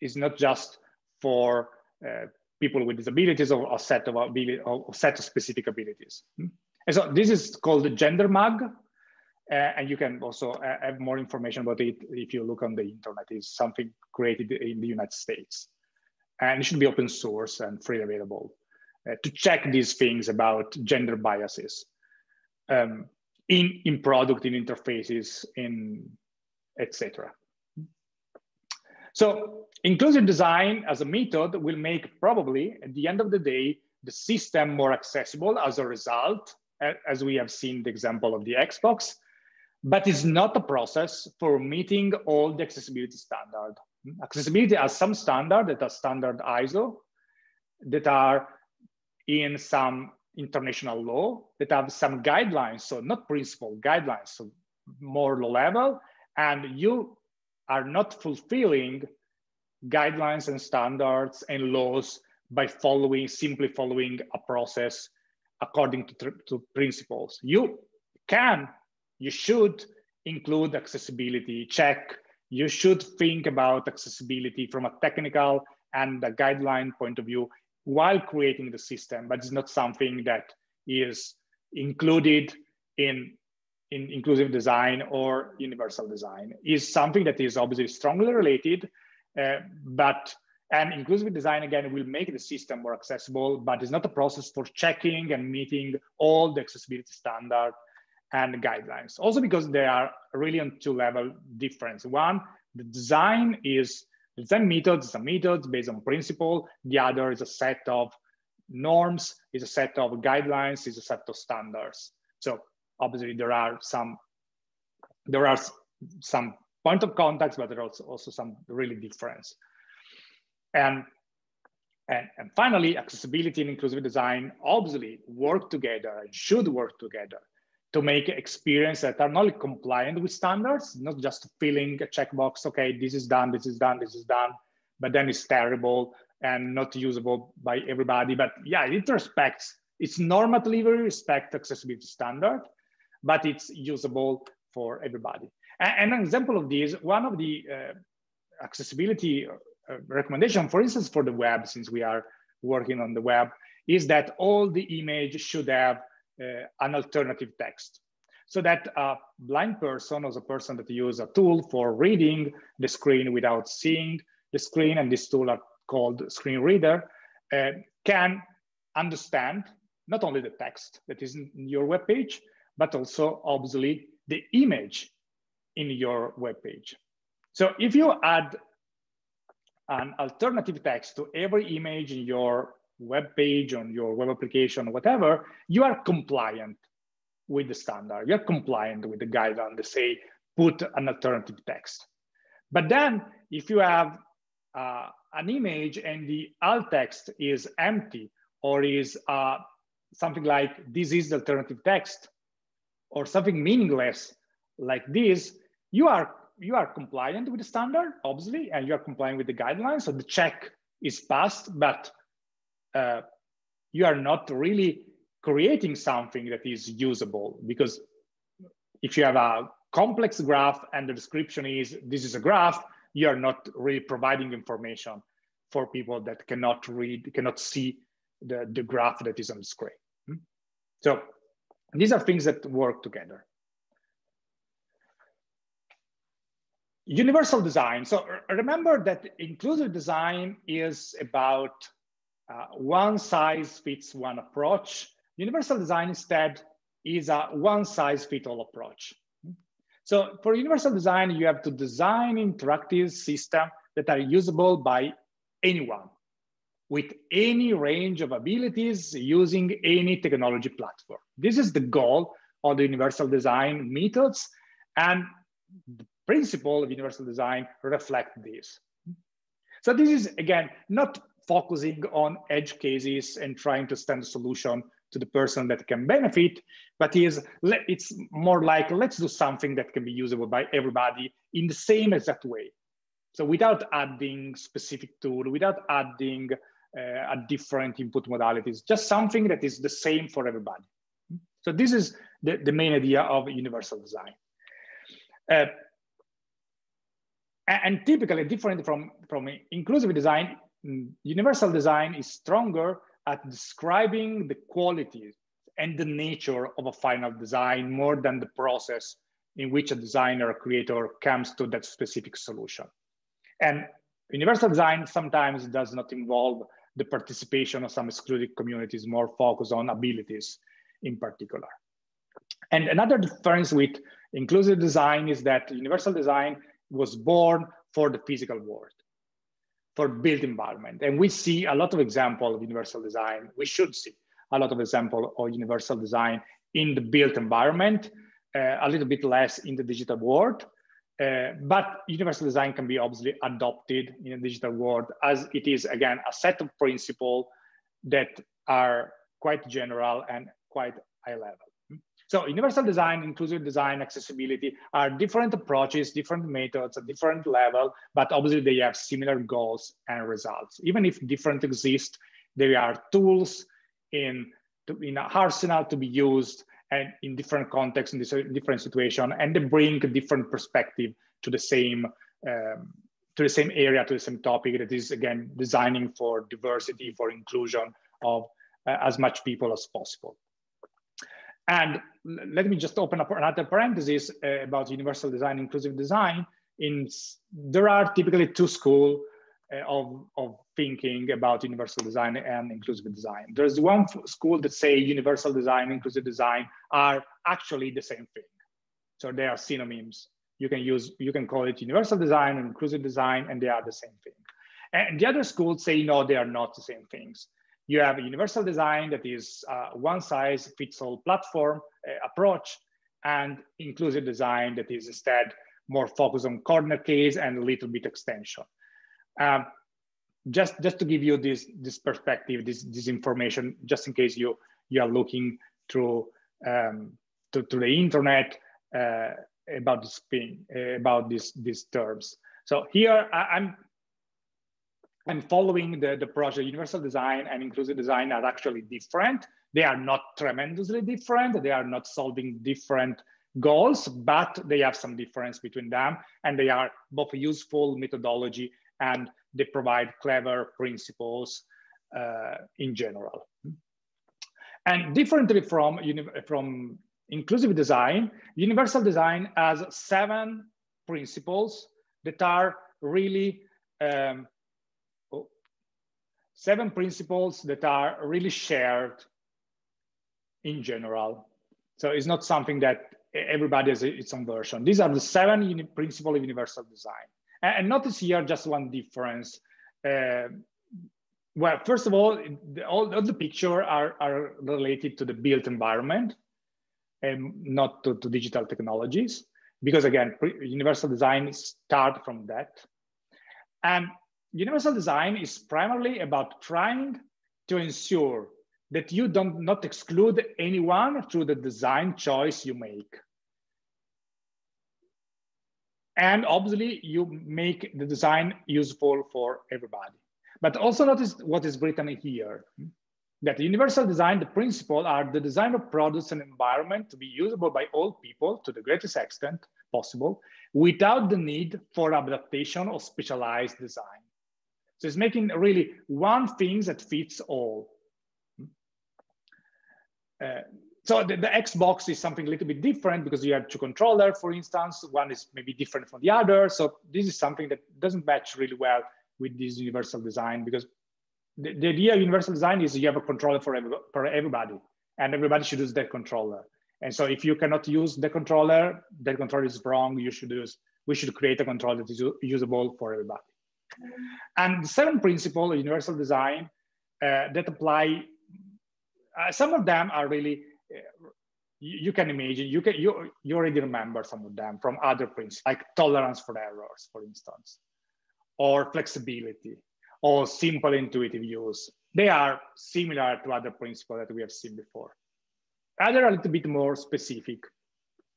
it's not just for uh, people with disabilities or a set of ability or set of specific abilities. Hmm? And so this is called the GenderMag. Uh, and you can also uh, have more information about it if you look on the internet. It's something created in the United States. And it should be open source and free available uh, to check these things about gender biases um, in, in product, in interfaces, in etc. So inclusive design as a method will make probably at the end of the day, the system more accessible as a result, as we have seen the example of the Xbox, but it's not a process for meeting all the accessibility standard. Hmm? Accessibility has some standard that are standard ISO that are in some international law that have some guidelines, so not principle guidelines, so more low level, and you are not fulfilling guidelines and standards and laws by following, simply following a process according to, to principles. You can, you should include accessibility check. You should think about accessibility from a technical and a guideline point of view while creating the system, but it's not something that is included in, in inclusive design or universal design. Is something that is obviously strongly related, uh, but and inclusive design again will make the system more accessible, but it's not a process for checking and meeting all the accessibility standard and guidelines. Also because they are really on two level difference. One, the design is design methods is a method based on principle. The other is a set of norms, is a set of guidelines, is a set of standards. So obviously there are some there are some point of contacts, but there are also, also some really difference. And, and, and finally, accessibility and inclusive design obviously work together and should work together to make experience that are not compliant with standards, not just filling a checkbox, okay, this is done, this is done, this is done, but then it's terrible and not usable by everybody. But yeah, it respects, it's normatively respect accessibility standard, but it's usable for everybody. And, an example of this, one of the uh, accessibility uh, recommendation, for instance, for the web, since we are working on the web, is that all the image should have an alternative text. So that a blind person or a person that use a tool for reading the screen without seeing the screen, and this tool are called screen reader, uh, can understand not only the text that is in your web page, but also obviously the image in your web page. So if you add an alternative text to every image in your web page, on your web application, whatever, you are compliant with the standard. You're compliant with the guideline that say put an alternative text. But then if you have uh, an image and the alt text is empty or is uh, something like this is the alternative text or something meaningless like this, you are you are compliant with the standard, obviously, and you are complying with the guidelines. So the check is passed, but uh, you are not really creating something that is usable because if you have a complex graph and the description is this is a graph, you are not really providing information for people that cannot read, cannot see the, the graph that is on the screen. Hmm? So these are things that work together. Universal design. So remember that inclusive design is about uh, one size fits one approach. Universal design instead is a one size fits all approach. So for universal design, you have to design interactive systems that are usable by anyone with any range of abilities using any technology platform. This is the goal of the universal design methods. And the principle of universal design reflect this. So this is, again, not focusing on edge cases and trying to stand a solution to the person that can benefit, but is it's more like, let's do something that can be usable by everybody in the same exact way. So without adding specific tool, without adding uh, a different input modalities, just something that is the same for everybody. So this is the, the main idea of universal design. Uh, and typically different from, from inclusive design, Mm, universal design is stronger at describing the qualities and the nature of a final design more than the process in which a designer or creator comes to that specific solution. And universal design sometimes does not involve the participation of some excluded communities, more focused on abilities in particular. And another difference with inclusive design is that universal design was born for the physical world, for built environment. And we see a lot of example of universal design. We should see a lot of example of universal design in the built environment, uh, a little bit less in the digital world. Uh, but universal design can be obviously adopted in a digital world as it is, again, a set of principles that are quite general and quite high level. So universal design, inclusive design, accessibility are different approaches, different methods, at different level, but obviously they have similar goals and results. Even if different exist, there are tools in, in an arsenal to be used and in different contexts, in different situation, and they bring a different perspective to the same um, to the same area, to the same topic that is again designing for diversity, for inclusion of uh, as much people as possible. And let me just open up another parenthesis uh, about universal design, inclusive design. In there are typically two schools uh, of, of thinking about universal design and inclusive design. There's one school that say universal design, inclusive design are actually the same thing. So they are synonyms. You can use, you can call it universal design and inclusive design, and they are the same thing. And the other schools say, no, they are not the same things. You have a universal design that is uh, one size fits all platform uh, approach and inclusive design that is instead more focused on corner case and a little bit extension. Um, just just to give you this this perspective, this this information, just in case you you are looking through um, to, the internet uh, about this thing uh, about these these terms. So here I, am I'm following the the project. Universal design and inclusive design are actually different. They are not tremendously different. They are not solving different goals, but they have some difference between them, and they are both useful methodology and they provide clever principles uh, in general. And differently from, from inclusive design, universal design has seven principles that are really um, seven principles that are really shared in general. So it's not something that everybody has its own version. These are the seven principles of universal design. And notice here just one difference. Uh, well, first of all, the, all of the picture are, are related to the built environment and not to, to digital technologies. Because again, universal design start from that. And universal design is primarily about trying to ensure that you don't not exclude anyone through the design choice you make. And obviously you make the design useful for everybody. But also notice what is written here, that universal design, the principle are the design of products and environment to be usable by all people to the greatest extent possible without the need for adaptation or specialized design. So it's making really one thing that fits all. Uh, so the, the, Xbox is something a little bit different because you have two controllers, for instance. One is maybe different from the other. So this is something that doesn't match really well with this universal design because the, the idea of universal design is you have a controller for, every, for everybody and everybody should use that controller. And so if you cannot use the controller, that controller is wrong. You should use, we should create a controller that is usable for everybody. And the seventh principle of universal design uh, that apply, uh, some of them are really you, can imagine, you can you, you already remember some of them from other principles, like tolerance for errors, for instance, or flexibility, or simple intuitive use. They are similar to other principles that we have seen before. Other a little bit more specific,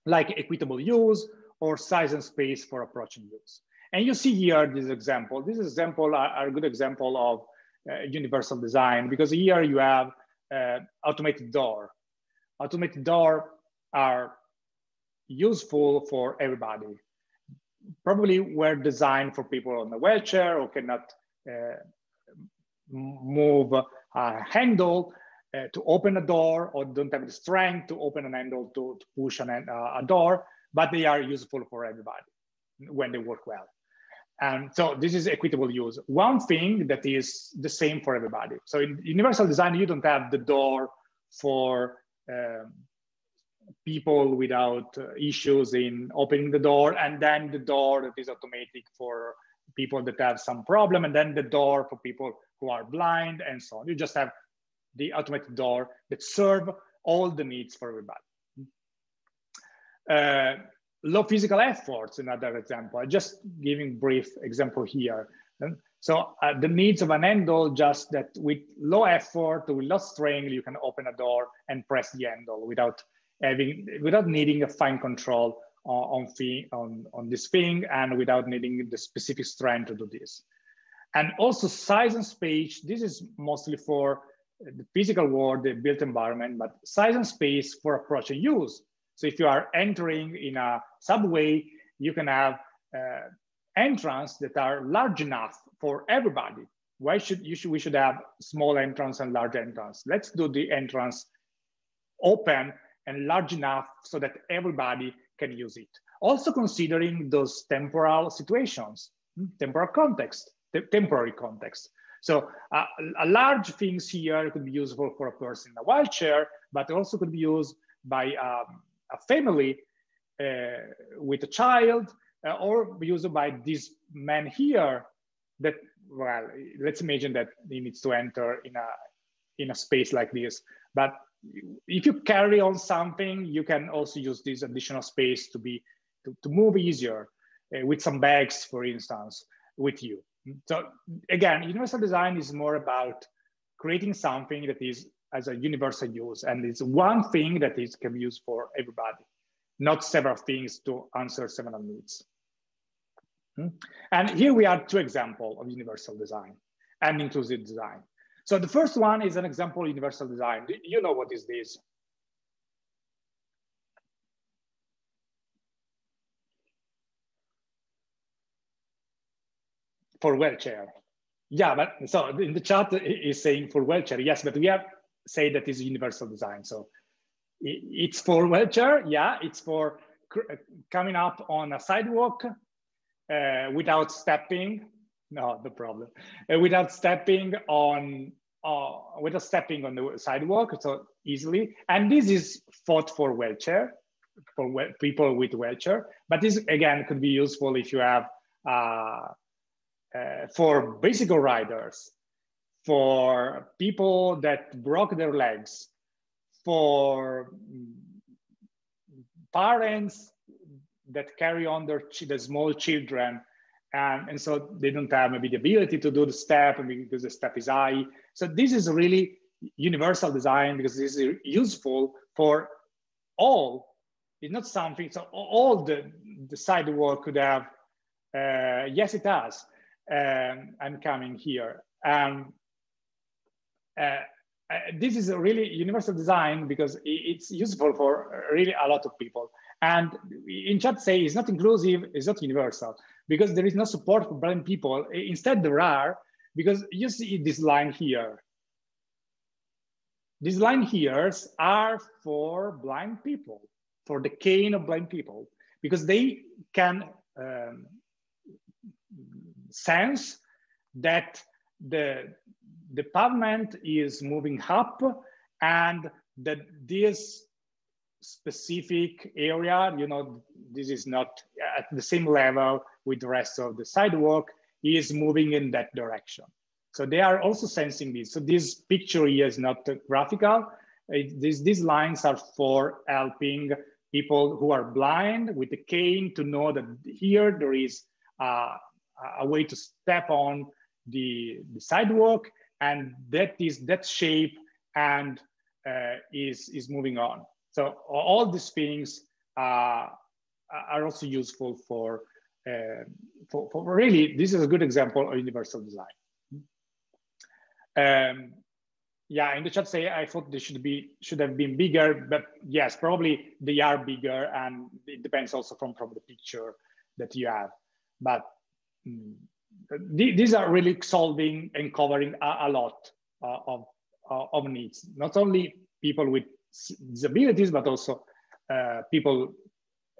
like equitable use or size and space for approaching use. And you see here this example. This example are, a good example of uh, universal design because here you have uh, automated door automated door are useful for everybody. Probably were designed for people on a wheelchair or cannot uh, move a handle uh, to open a door or don't have the strength to open an handle to, to push an, uh, a door, but they are useful for everybody when they work well. And so this is equitable use. One thing that is the same for everybody. So in universal design, you don't have the door for um, people without uh, issues in opening the door and then the door that is automatic for people that have some problem and then the door for people who are blind and so on. You just have the automated door that serve all the needs for everybody. Uh, low physical efforts, another example. Just giving brief example here. So uh, the needs of an handle, just that with low effort, with low strain, you can open a door and press the handle without having, without needing a fine control on, on, on, on this thing and without needing the specific strength to do this. And also size and space, this is mostly for the physical world, the built environment, but size and space for approach and use. So if you are entering in a subway, you can have uh, entrance that are large enough for everybody. Why should you should we should have small entrance and large entrance? Let's do the entrance open and large enough so that everybody can use it. Also considering those temporal situations, hmm, temporal context, temporary context. So uh, a large things here could be useful for a person in a wheelchair, but also could be used by um, a family uh, with a child uh, or used by this man here that, well, let's imagine that he needs to enter in a, in a space like this. But if you carry on something, you can also use this additional space to be to, to move easier uh, with some bags, for instance, with you. So again, universal design is more about creating something that is as a universal use, and it's one thing that is can be used for everybody, not several things to answer several needs. Hmm? And here we have two examples of universal design and inclusive design. So the first one is an example of universal design. You know what is this? for wheelchair. Yeah, but so in the chat is saying for wheelchair, yes, but we have say that is universal design. So it's for wheelchair, yeah, it's for coming up on a sidewalk uh, without stepping. No, the problem. Uh, without stepping on, uh, without stepping on the sidewalk, so easily. And this is thought for wheelchair, for people with wheelchair. But this again could be useful if you have uh, uh, for bicycle riders, for people that broke their legs, for parents that carry on their the small children, and, and so they don't have maybe the ability to do the step because the step is high. So this is really universal design because this is useful for all. It's not something, so all the, the sidewalk could have, uh, yes, it does um, and coming here. Um, this is a really universal design because it's useful for really a lot of people. And in chat say it's not inclusive, it's not universal because there is no support for blind people. Instead, there are because you see this line here. These line here are for blind people, for the cane of blind people, because they can um, sense that the, the pavement is moving up and that this specific area, you know, this is not at the same level with the rest of the sidewalk, is moving in that direction. So they are also sensing this. So this picture here is not graphical. It, this, these lines are for helping people who are blind with a cane to know that here there is uh, a way to step on the, the sidewalk and that is that shape and uh, is, is moving on. So all these things uh, are also useful for, uh, for, for, really, this is a good example of universal design. Um, yeah, in the chat say I thought they should be should have been bigger, but yes, probably they are bigger, and it depends also from from the picture that you have. But mm, these are really solving and covering a, a lot uh, of uh, of needs, not only people with disabilities, but also uh, people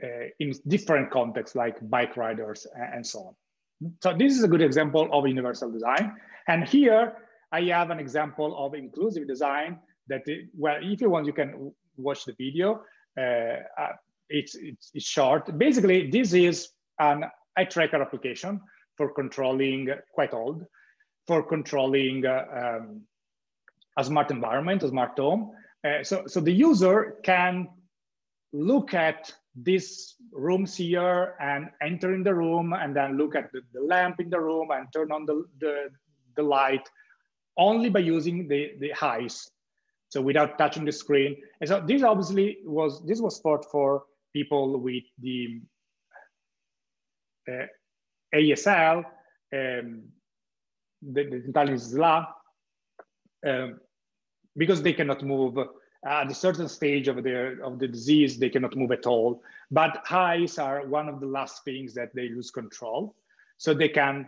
uh, in different contexts like bike riders and so on. So this is a good example of universal design. And here I have an example of inclusive design that, well, if you want, you can watch the video. Uh, uh, it's, it's, it's, short. Basically, this is an eye tracker application for controlling, quite old, for controlling uh, um, a smart environment, a smart home. Uh, so, so the user can look at these rooms here and enter in the room and then look at the, the lamp in the room and turn on the, the, the light only by using the, the eyes. So without touching the screen. And so this obviously was, this was thought for people with the uh, ASL, um, the, the Italian SLA, um, because they cannot move at a certain stage of the, of the disease, they cannot move at all. But eyes are one of the last things that they lose control. So they can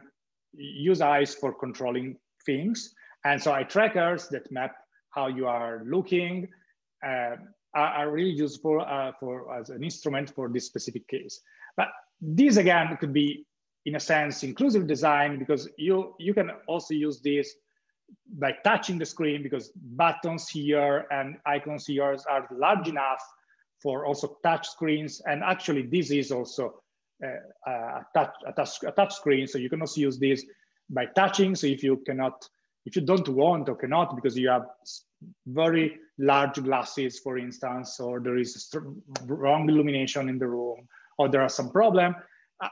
use eyes for controlling things. And so eye trackers that map how you are looking uh, are, are, really useful uh, for as an instrument for this specific case. But this again could be, in a sense, inclusive design because you, you can also use this by touching the screen because buttons here and icons here are large enough for also touch screens. And actually this is also uh, a, touch, a, touch, a touch screen. So you can also use this by touching. So if you cannot, if you don't want or cannot because you have very large glasses, for instance, or there is wrong illumination in the room, or there are some problem,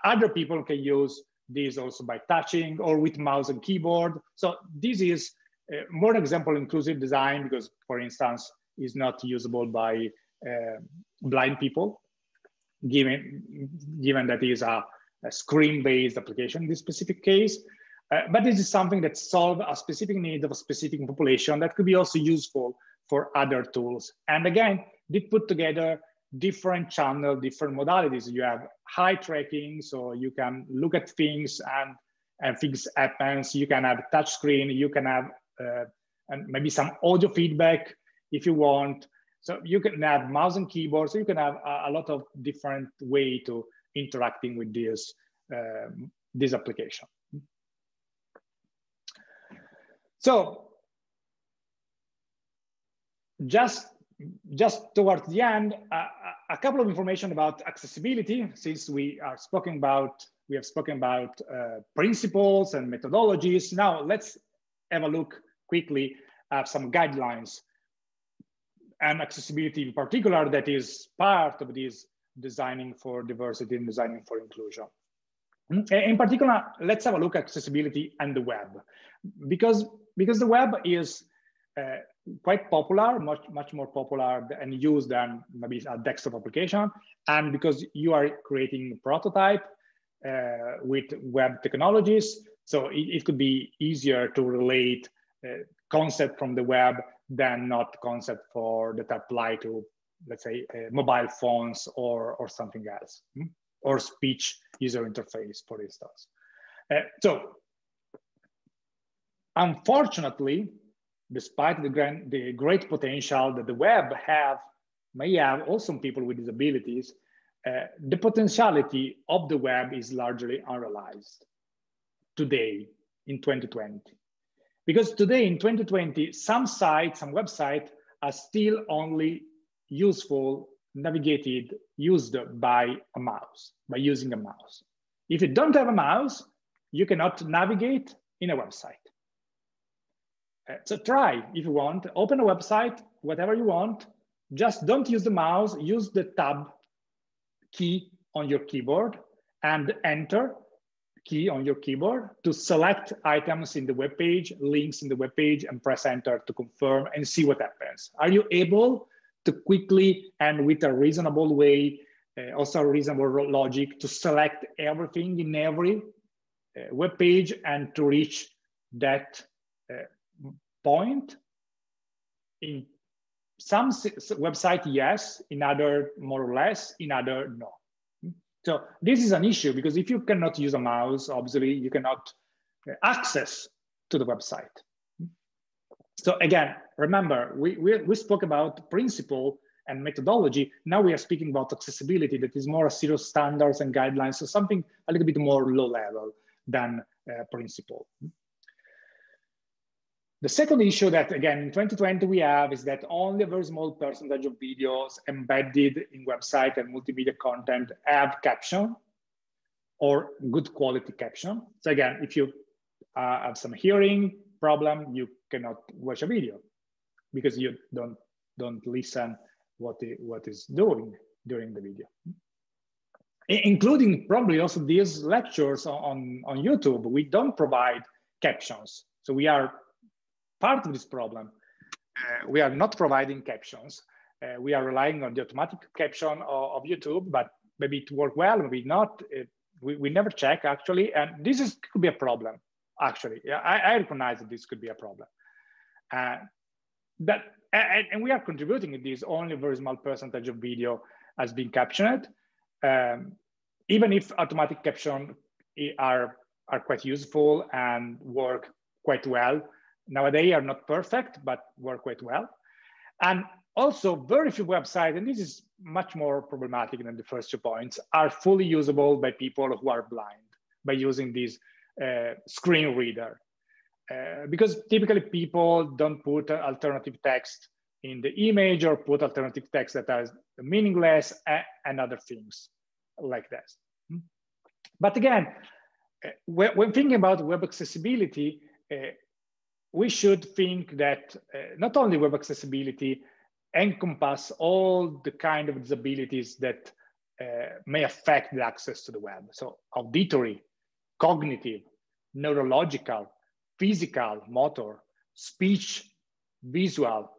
other people can use this also by touching or with mouse and keyboard. So this is uh, more example inclusive design because, for instance, is not usable by uh, blind people, given, given that is a, a screen-based application in this specific case. Uh, but this is something that solves a specific need of a specific population that could be also useful for other tools. And again, they put together different channel, different modalities. You have eye tracking, so you can look at things and, and things happens. You can have touch screen, you can have uh, and maybe some audio feedback if you want. So you can have mouse and keyboard, so you can have a, a lot of different way to interacting with this, um, this application. So just just towards the end, uh, a couple of information about accessibility, since we are spoken about, we have spoken about uh, principles and methodologies. Now let's have a look quickly at some guidelines and accessibility in particular that is part of this designing for diversity and designing for inclusion. In particular, let's have a look at accessibility and the web because, because the web is uh, quite popular, much, much more popular and used than maybe a desktop application. And because you are creating a prototype uh, with web technologies, so it, it, could be easier to relate uh, concept from the web than not concept for that apply to, let's say, uh, mobile phones or, or something else, hmm? or speech user interface, for instance. Uh, so, unfortunately, despite the, grand, the great potential that the web have, may have also people with disabilities, uh, the potentiality of the web is largely unrealized today in 2020. Because today in 2020, some sites, some websites are still only useful, navigated, used by a mouse, by using a mouse. If you don't have a mouse, you cannot navigate in a website. So try if you want, open a website, whatever you want, just don't use the mouse, use the tab key on your keyboard and enter key on your keyboard to select items in the web page, links in the web page, and press enter to confirm and see what happens. Are you able to quickly and with a reasonable way, uh, also reasonable logic to select everything in every uh, web page and to reach that point? in some website, yes, in other more or less, in other no. So this is an issue because if you cannot use a mouse, obviously you cannot uh, access to the website. So again, remember, we, we, we spoke about principle and methodology. Now we are speaking about accessibility that is more a series of standards and guidelines, so something a little bit more low level than uh, principle. The second issue that, again, in 2020 we have is that only a very small percentage of videos embedded in website and multimedia content have caption or good quality caption. So again, if you uh, have some hearing problem, you cannot watch a video because you don't, don't listen what, it, what is doing during the video. Including probably also these lectures on, on YouTube, we don't provide captions. So we are part of this problem. Uh, we are not providing captions. Uh, we are relying on the automatic caption of, of, YouTube, but maybe it work well, maybe not. It, we, we never check actually, and this is, could be a problem actually. I, I recognize that this could be a problem. Uh, that and, and, we are contributing in this only very small percentage of video has been captioned. Um, even if automatic caption are, are quite useful and work quite well, nowadays are not perfect, but work quite well. And also very few websites, and this is much more problematic than the first two points, are fully usable by people who are blind by using this uh, screen reader. Uh, because typically people don't put alternative text in the image or put alternative text that meaningless and other things like that. Hmm? But again, uh, when thinking about web accessibility, uh, we should think that uh, not only web accessibility encompass all the kind of disabilities that uh, may affect the access to the web. So auditory, cognitive, neurological, physical, motor, speech, visual,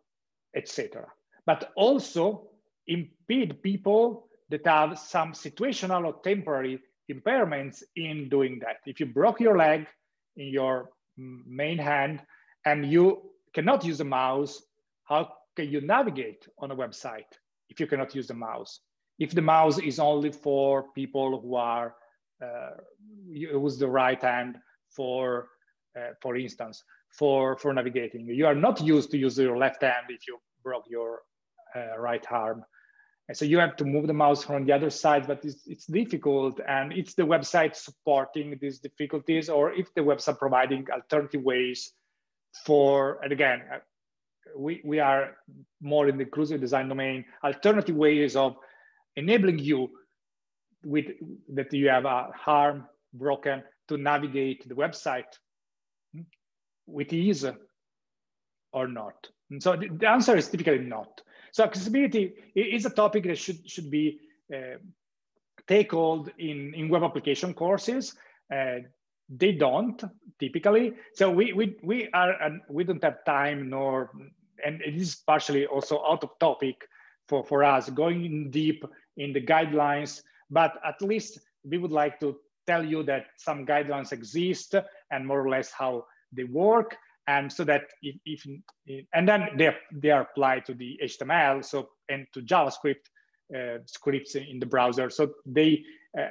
etc. But also impede people that have some situational or temporary impairments in doing that. If you broke your leg in your main hand and you cannot use a mouse, how can you navigate on a website if you cannot use the mouse? If the mouse is only for people who are uh, use the right hand for, uh, for instance, for, for navigating. You are not used to use your left hand if you broke your uh, right arm. And so you have to move the mouse from the other side, but it's, it's difficult. And it's the website supporting these difficulties, or if the website providing alternative ways for, and again, uh, we, we are more in the inclusive design domain, alternative ways of enabling you with that you have a harm broken to navigate the website with ease or not. And so the, the answer is typically not. So accessibility is a topic that should, should be uh, tackled in, in web application courses. Uh, they don't typically. So we, we, we, are, and we don't have time nor, and it is partially also out of topic for, for us going deep in the guidelines but at least we would like to tell you that some guidelines exist and more or less how they work. And so that if, if and then they, they are applied to the HTML so and to JavaScript uh, scripts in the browser. So they uh,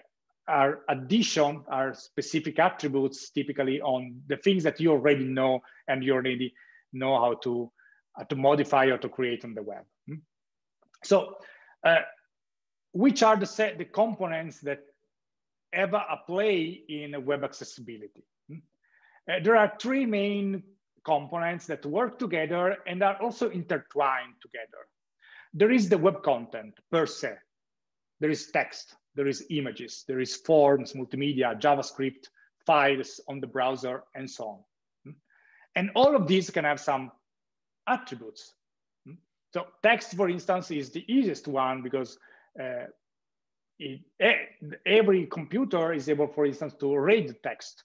are addition, are specific attributes typically on the things that you already know and you already know how to, uh, to modify or to create on the web. Hmm? So uh, which are the, set, the components that have a play in web accessibility. Hmm? Uh, there are three main components that work together and are also intertwined together. There is the web content per se. There is text, there is images, there is forms, multimedia, JavaScript, files on the browser, and so on. And all of these can have some attributes. So text, for instance, is the easiest one because uh, it, every computer is able, for instance, to read text.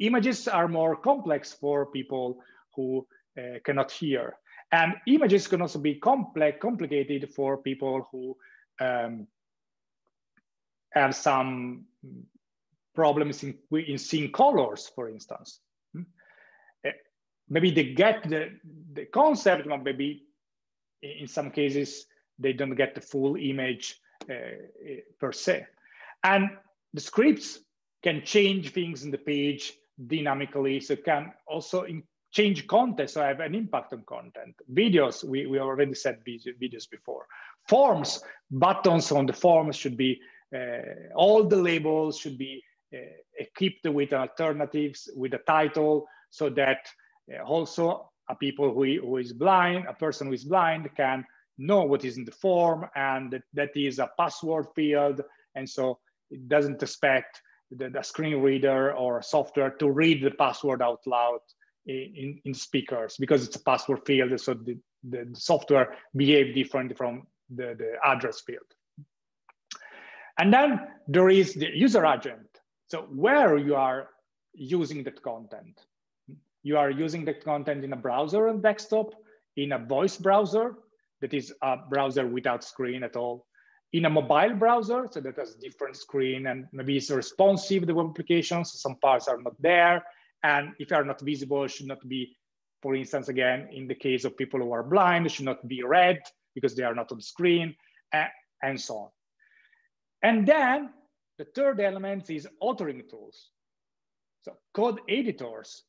Images are more complex for people who uh, cannot hear. And images can also be complex, complicated for people who um, have some problems in, in seeing colors, for instance. Hmm? Uh, maybe they get the, the concept, but maybe in some cases, they don't get the full image uh, per se. And the scripts can change things in the page dynamically, so can also change content, so have an impact on content. Videos, we, we already said videos before. Forms, buttons on the forms should be, all the labels should be uh, equipped with alternatives, with a title, so that uh, also a people who, who is blind, a person who is blind can know what is in the form and that, that is a password field. And so it doesn't expect the, the screen reader or software to read the password out loud in, in speakers because it's a password field. So the, the software behave different from the, the address field. And then there is the user agent. So where you are using that content. You are using the content in a browser and desktop, in a voice browser, that is a browser without screen at all, in a mobile browser, so that has different screen and maybe it's responsive, the web applications, some parts are not there. And if they are not visible, should not be, for instance, again, in the case of people who are blind, should not be read because they are not on screen, and so on. And then the third element is authoring tools. So code editors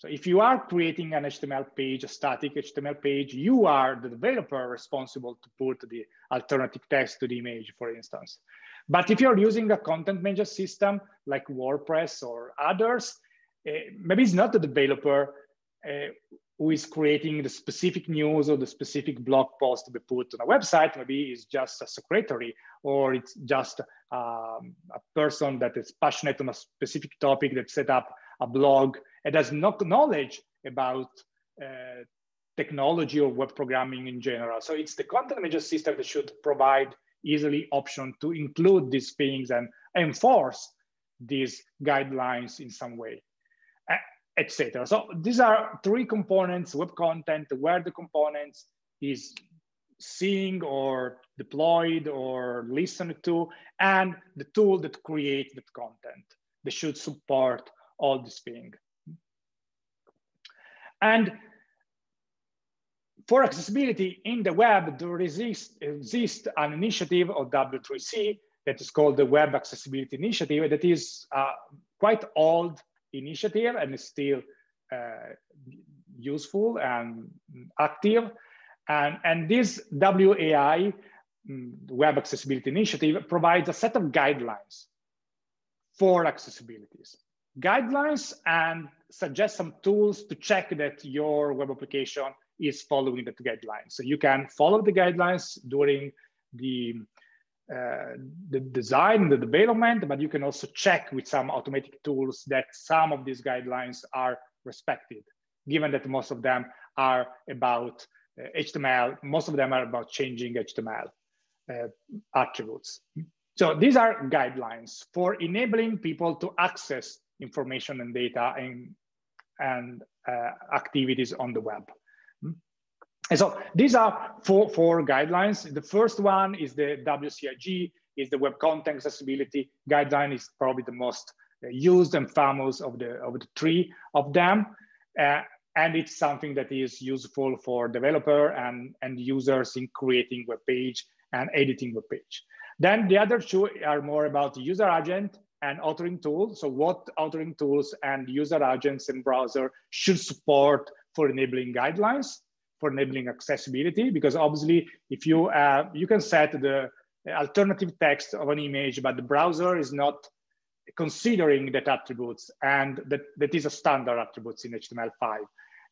so if you are creating an HTML page, a static HTML page, you are the developer responsible to put the alternative text to the image, for instance. But if you're using a content management system like WordPress or others, uh, maybe it's not the developer uh, who is creating the specific news or the specific blog post to be put on a website. Maybe it's just a secretary or it's just um, a person that is passionate on a specific topic that set up a blog and has no knowledge about uh, technology or web programming in general. So it's the content management system that should provide easily option to include these things and enforce these guidelines in some way, etc. So these are three components, web content, where the components is seeing or deployed or listened to, and the tool that creates that content. They should support all these things. And for accessibility in the web, there exists exist an initiative of W3C that is called the Web Accessibility Initiative that is a quite old initiative and is still uh, useful and active. And, and this WAI, mm, Web Accessibility Initiative, provides a set of guidelines for accessibilities guidelines and suggest some tools to check that your web application is following the guidelines. So you can follow the guidelines during the, the design, the development, but you can also check with some automatic tools that some of these guidelines are respected, given that most of them are about uh, HTML, most of them are about changing HTML uh, attributes. So these are guidelines for enabling people to access information and data and, and uh, activities on the web. And so these are four, four guidelines. The first one is the WCAG, is the Web Content Accessibility Guideline, is probably the most uh, used and famous of the, of the three of them. Uh, and it's something that is useful for developer and, and users in creating web page and editing web page. Then the other two are more about user agent and authoring tools. So what authoring tools and user agents and browser should support for enabling guidelines, for enabling accessibility, because obviously if you, uh, you can set the alternative text of an image, but the browser is not considering that attributes and that, that is a standard attributes in HTML5.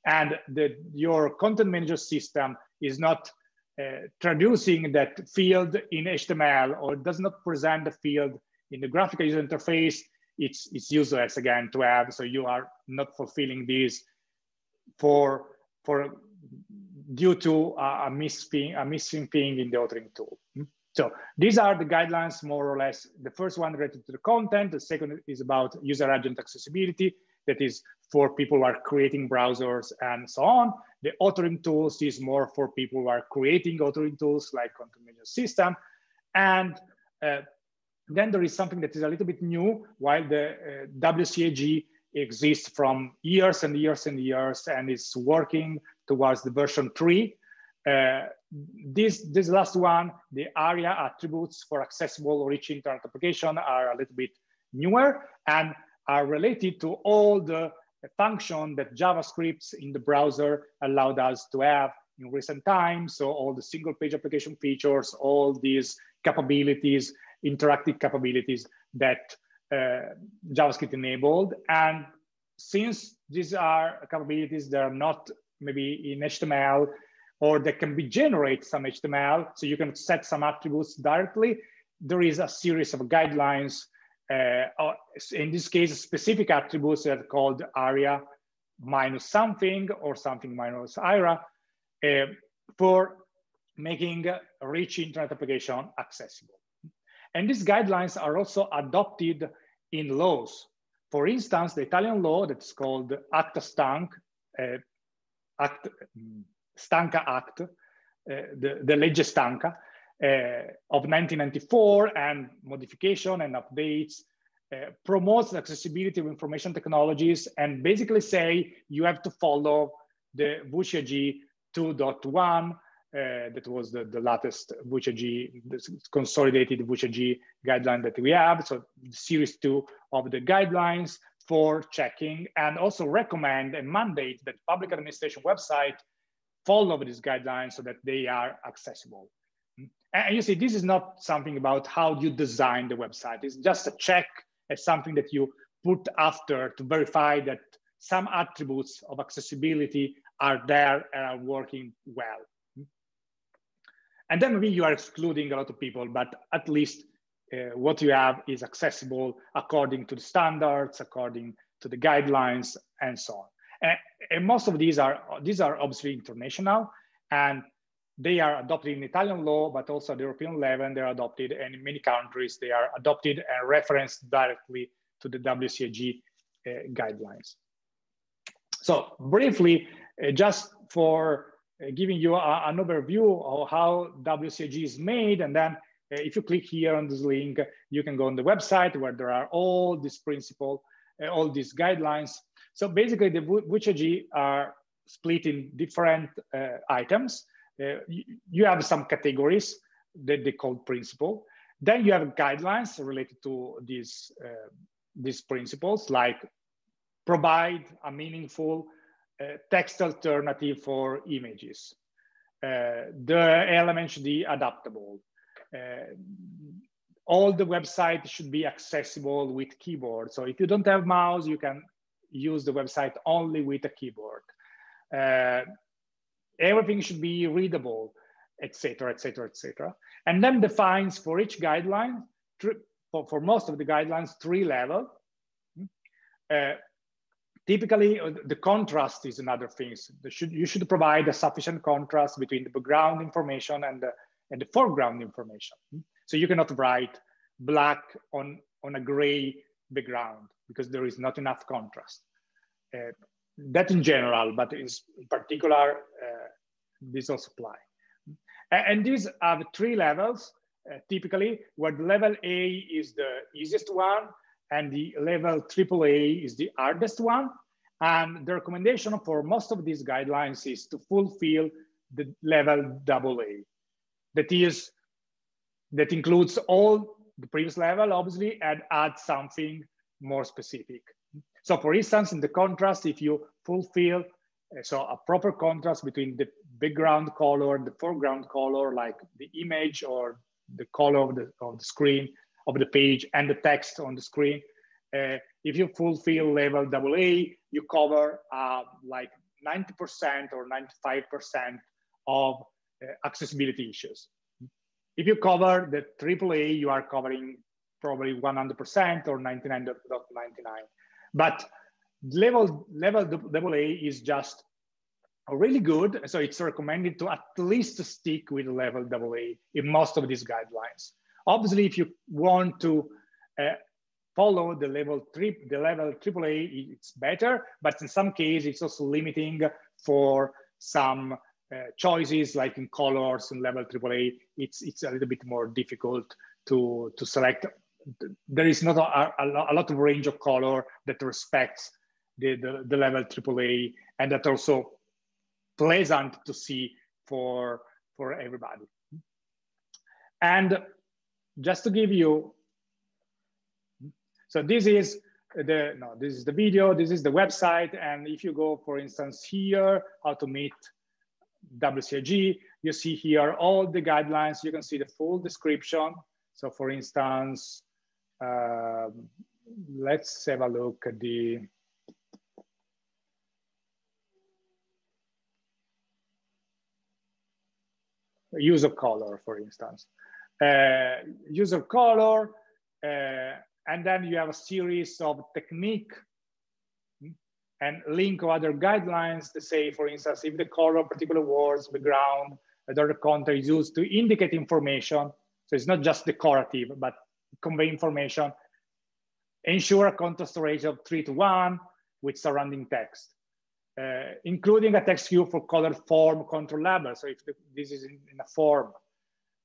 And the, your content manager system is not uh, traducing that field in HTML or does not present the field in the graphical user interface, it's, it's useless again to have, so you are not fulfilling these for, for due to a, missing, a missing thing in the authoring tool. Hmm? So these are the guidelines more or less. The first one related to the content. The second is about user agent accessibility. That is for people who are creating browsers and so on. The authoring tools is more for people who are creating authoring tools like content management system. And uh, then there is something that is a little bit new, while the uh, WCAG exists from years and years and years and is working towards the version three. Uh, this, this last one, the ARIA attributes for accessible rich internet application are a little bit newer and are related to all the function that JavaScripts in the browser allowed us to have in recent times. So all the single page application features, all these capabilities, interactive capabilities that uh, JavaScript enabled. And since these are capabilities that are not maybe in HTML or that can be generate some HTML, so you can set some attributes directly, there is a series of guidelines uh, in this case, specific attributes that are called aria minus something or something minus ARIA uh, for making rich internet application accessible. And these guidelines are also adopted in laws. For instance, the Italian law that's called Acta Stanc, uh, Act, Stanca Act, uh, the, the Legge Stanca, uh, of 1994 and modification and updates uh, promotes the accessibility of information technologies and basically say you have to follow the WCAG 2.1 uh, that was the, the latest WCAG, consolidated WCAG guideline that we have. So series two of the guidelines for checking and also recommend and mandate that public administration website follow these guidelines so that they are accessible. And you see, this is not something about how you design the website. It's just a check as something that you put after to verify that some attributes of accessibility are there and are working well. And then maybe you are excluding a lot of people, but at least uh, what you have is accessible according to the standards, according to the guidelines, and so on. And, and most of these are these are obviously international, and they are adopted in Italian law, but also at the European level, they're adopted, and in many countries, they are adopted and referenced directly to the WCAG uh, guidelines. So briefly, uh, just for uh, giving you a, an overview of how WCAG is made, and then if you click here on this link, you can go on the website where there are all these principles, uh, all these guidelines. So basically, the WCAG are split in different uh, items. Uh, you have some categories that they call principle. Then you have guidelines related to these, uh, these principles, like provide a meaningful uh, text alternative for images. Uh, the element should be adaptable. Uh, all the website should be accessible with keyboard. So if you don't have mouse, you can use the website only with a keyboard. Uh, everything should be readable, etc., etc., etc. And then defines for each guideline, for, for most of the guidelines, three level. Uh, typically, uh, the contrast is another thing. So should, you should provide a sufficient contrast between the background information and the, and the foreground information. So you cannot write black on, on a gray background because there is not enough contrast. Uh, that in general, but in particular, uh, this also apply. And, these are the three levels, uh, typically, where level A is the easiest one, and the level AAA is the hardest one. And the recommendation for most of these guidelines is to fulfill the level AA. That is, that includes all the previous level, obviously, and add something more specific. So for instance, in the contrast, if you fulfill uh, so a proper contrast between the background color, the foreground color, like the image or the color of the, of the screen, of the page and the text on the screen. Uh, if you fulfill level AA, you cover uh, like 90% or 95% of accessibility issues. If you cover the AAA, you are covering probably 100% or 99.99. But level level double A is just really good. So it's recommended to at least stick with level double A in most of these guidelines. Obviously, if you want to uh, follow the level three, the level AAA, it's better, but in some cases, it's also limiting for some uh, Uh, choices like in colors and level AAA, it's, it's a little bit more difficult to, to select. There is not a, a, a lot of range of color that respects the, the, the level AAA, and that also pleasant to see for for everybody. And just to give you, so this is the, no, this is the video, this is the website. And if you go, for instance, here, how to meet WCAG, you see here all the guidelines. You can see the full description. So for instance, uh, let's have a look at the, use of color, for instance. Uh, use of color, uh, and then you have a series of technique and link of other guidelines to say, for instance, if the color of particular words, background, other content is used to indicate information. So it's not just decorative, but convey information. Ensure a contrast ratio of three to one with surrounding text, uh, including a text cue for color form control label. So if the, this is in, in a form,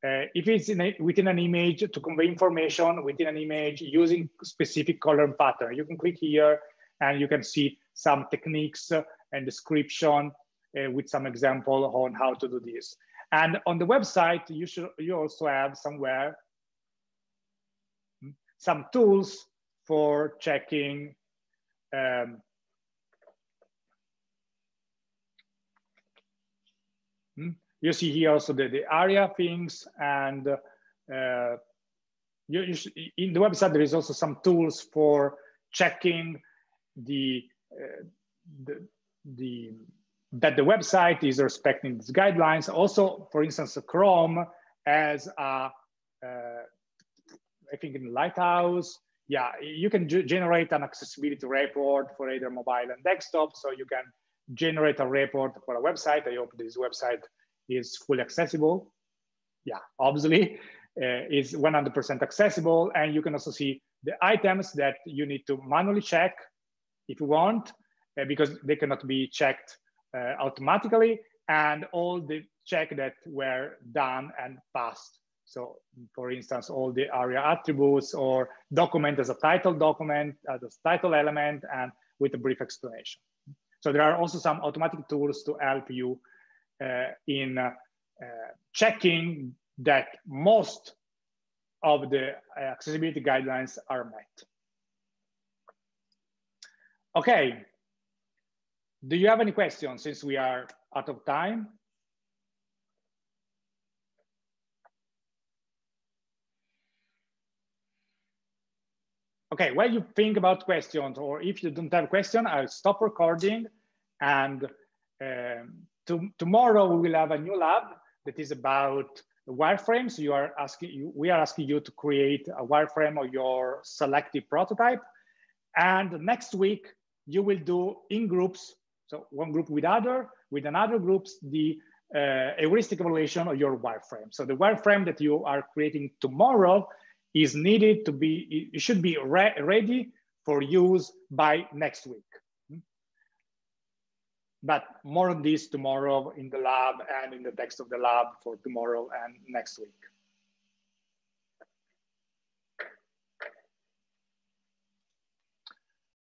uh, if it's a, within an image to convey information within an image using specific color pattern, you can click here and you can see some techniques and description uh, with some example on how to do this. And on the website, you should you also have somewhere hmm, some tools for checking um, hmm, you see here also the, the ARIA things and uh, you, you in the website, there is also some tools for checking the, the, the, that the website is respecting these guidelines. Also, for instance, Chrome as uh, I think in Lighthouse, yeah, you can generate an accessibility report for either mobile and desktop. So you can generate a report for a website. I hope this website is fully accessible. Yeah, obviously uh, is 100% accessible. And you can also see the items that you need to manually check if you want, uh, because they cannot be checked uh, automatically and all the check that were done and passed. So for instance, all the ARIA attributes or document as a title document, as a title element and with a brief explanation. So there are also some automatic tools to help you uh, in uh, checking that most of the accessibility guidelines are met. Okay, do you have any questions since we are out of time? Okay, while you think about questions or if you don't have a question, I'll stop recording and um, to, tomorrow we will have a new lab that is about wireframes. You are asking, you, we are asking you to create a wireframe of your selective prototype. And next week you will do in groups. So one group with other, with another groups, the uh, heuristic evaluation of your wireframe. So the wireframe that you are creating tomorrow is needed to be, it should be re ready for use by next week. But more on this tomorrow in the lab and in the text of the lab for tomorrow and next week.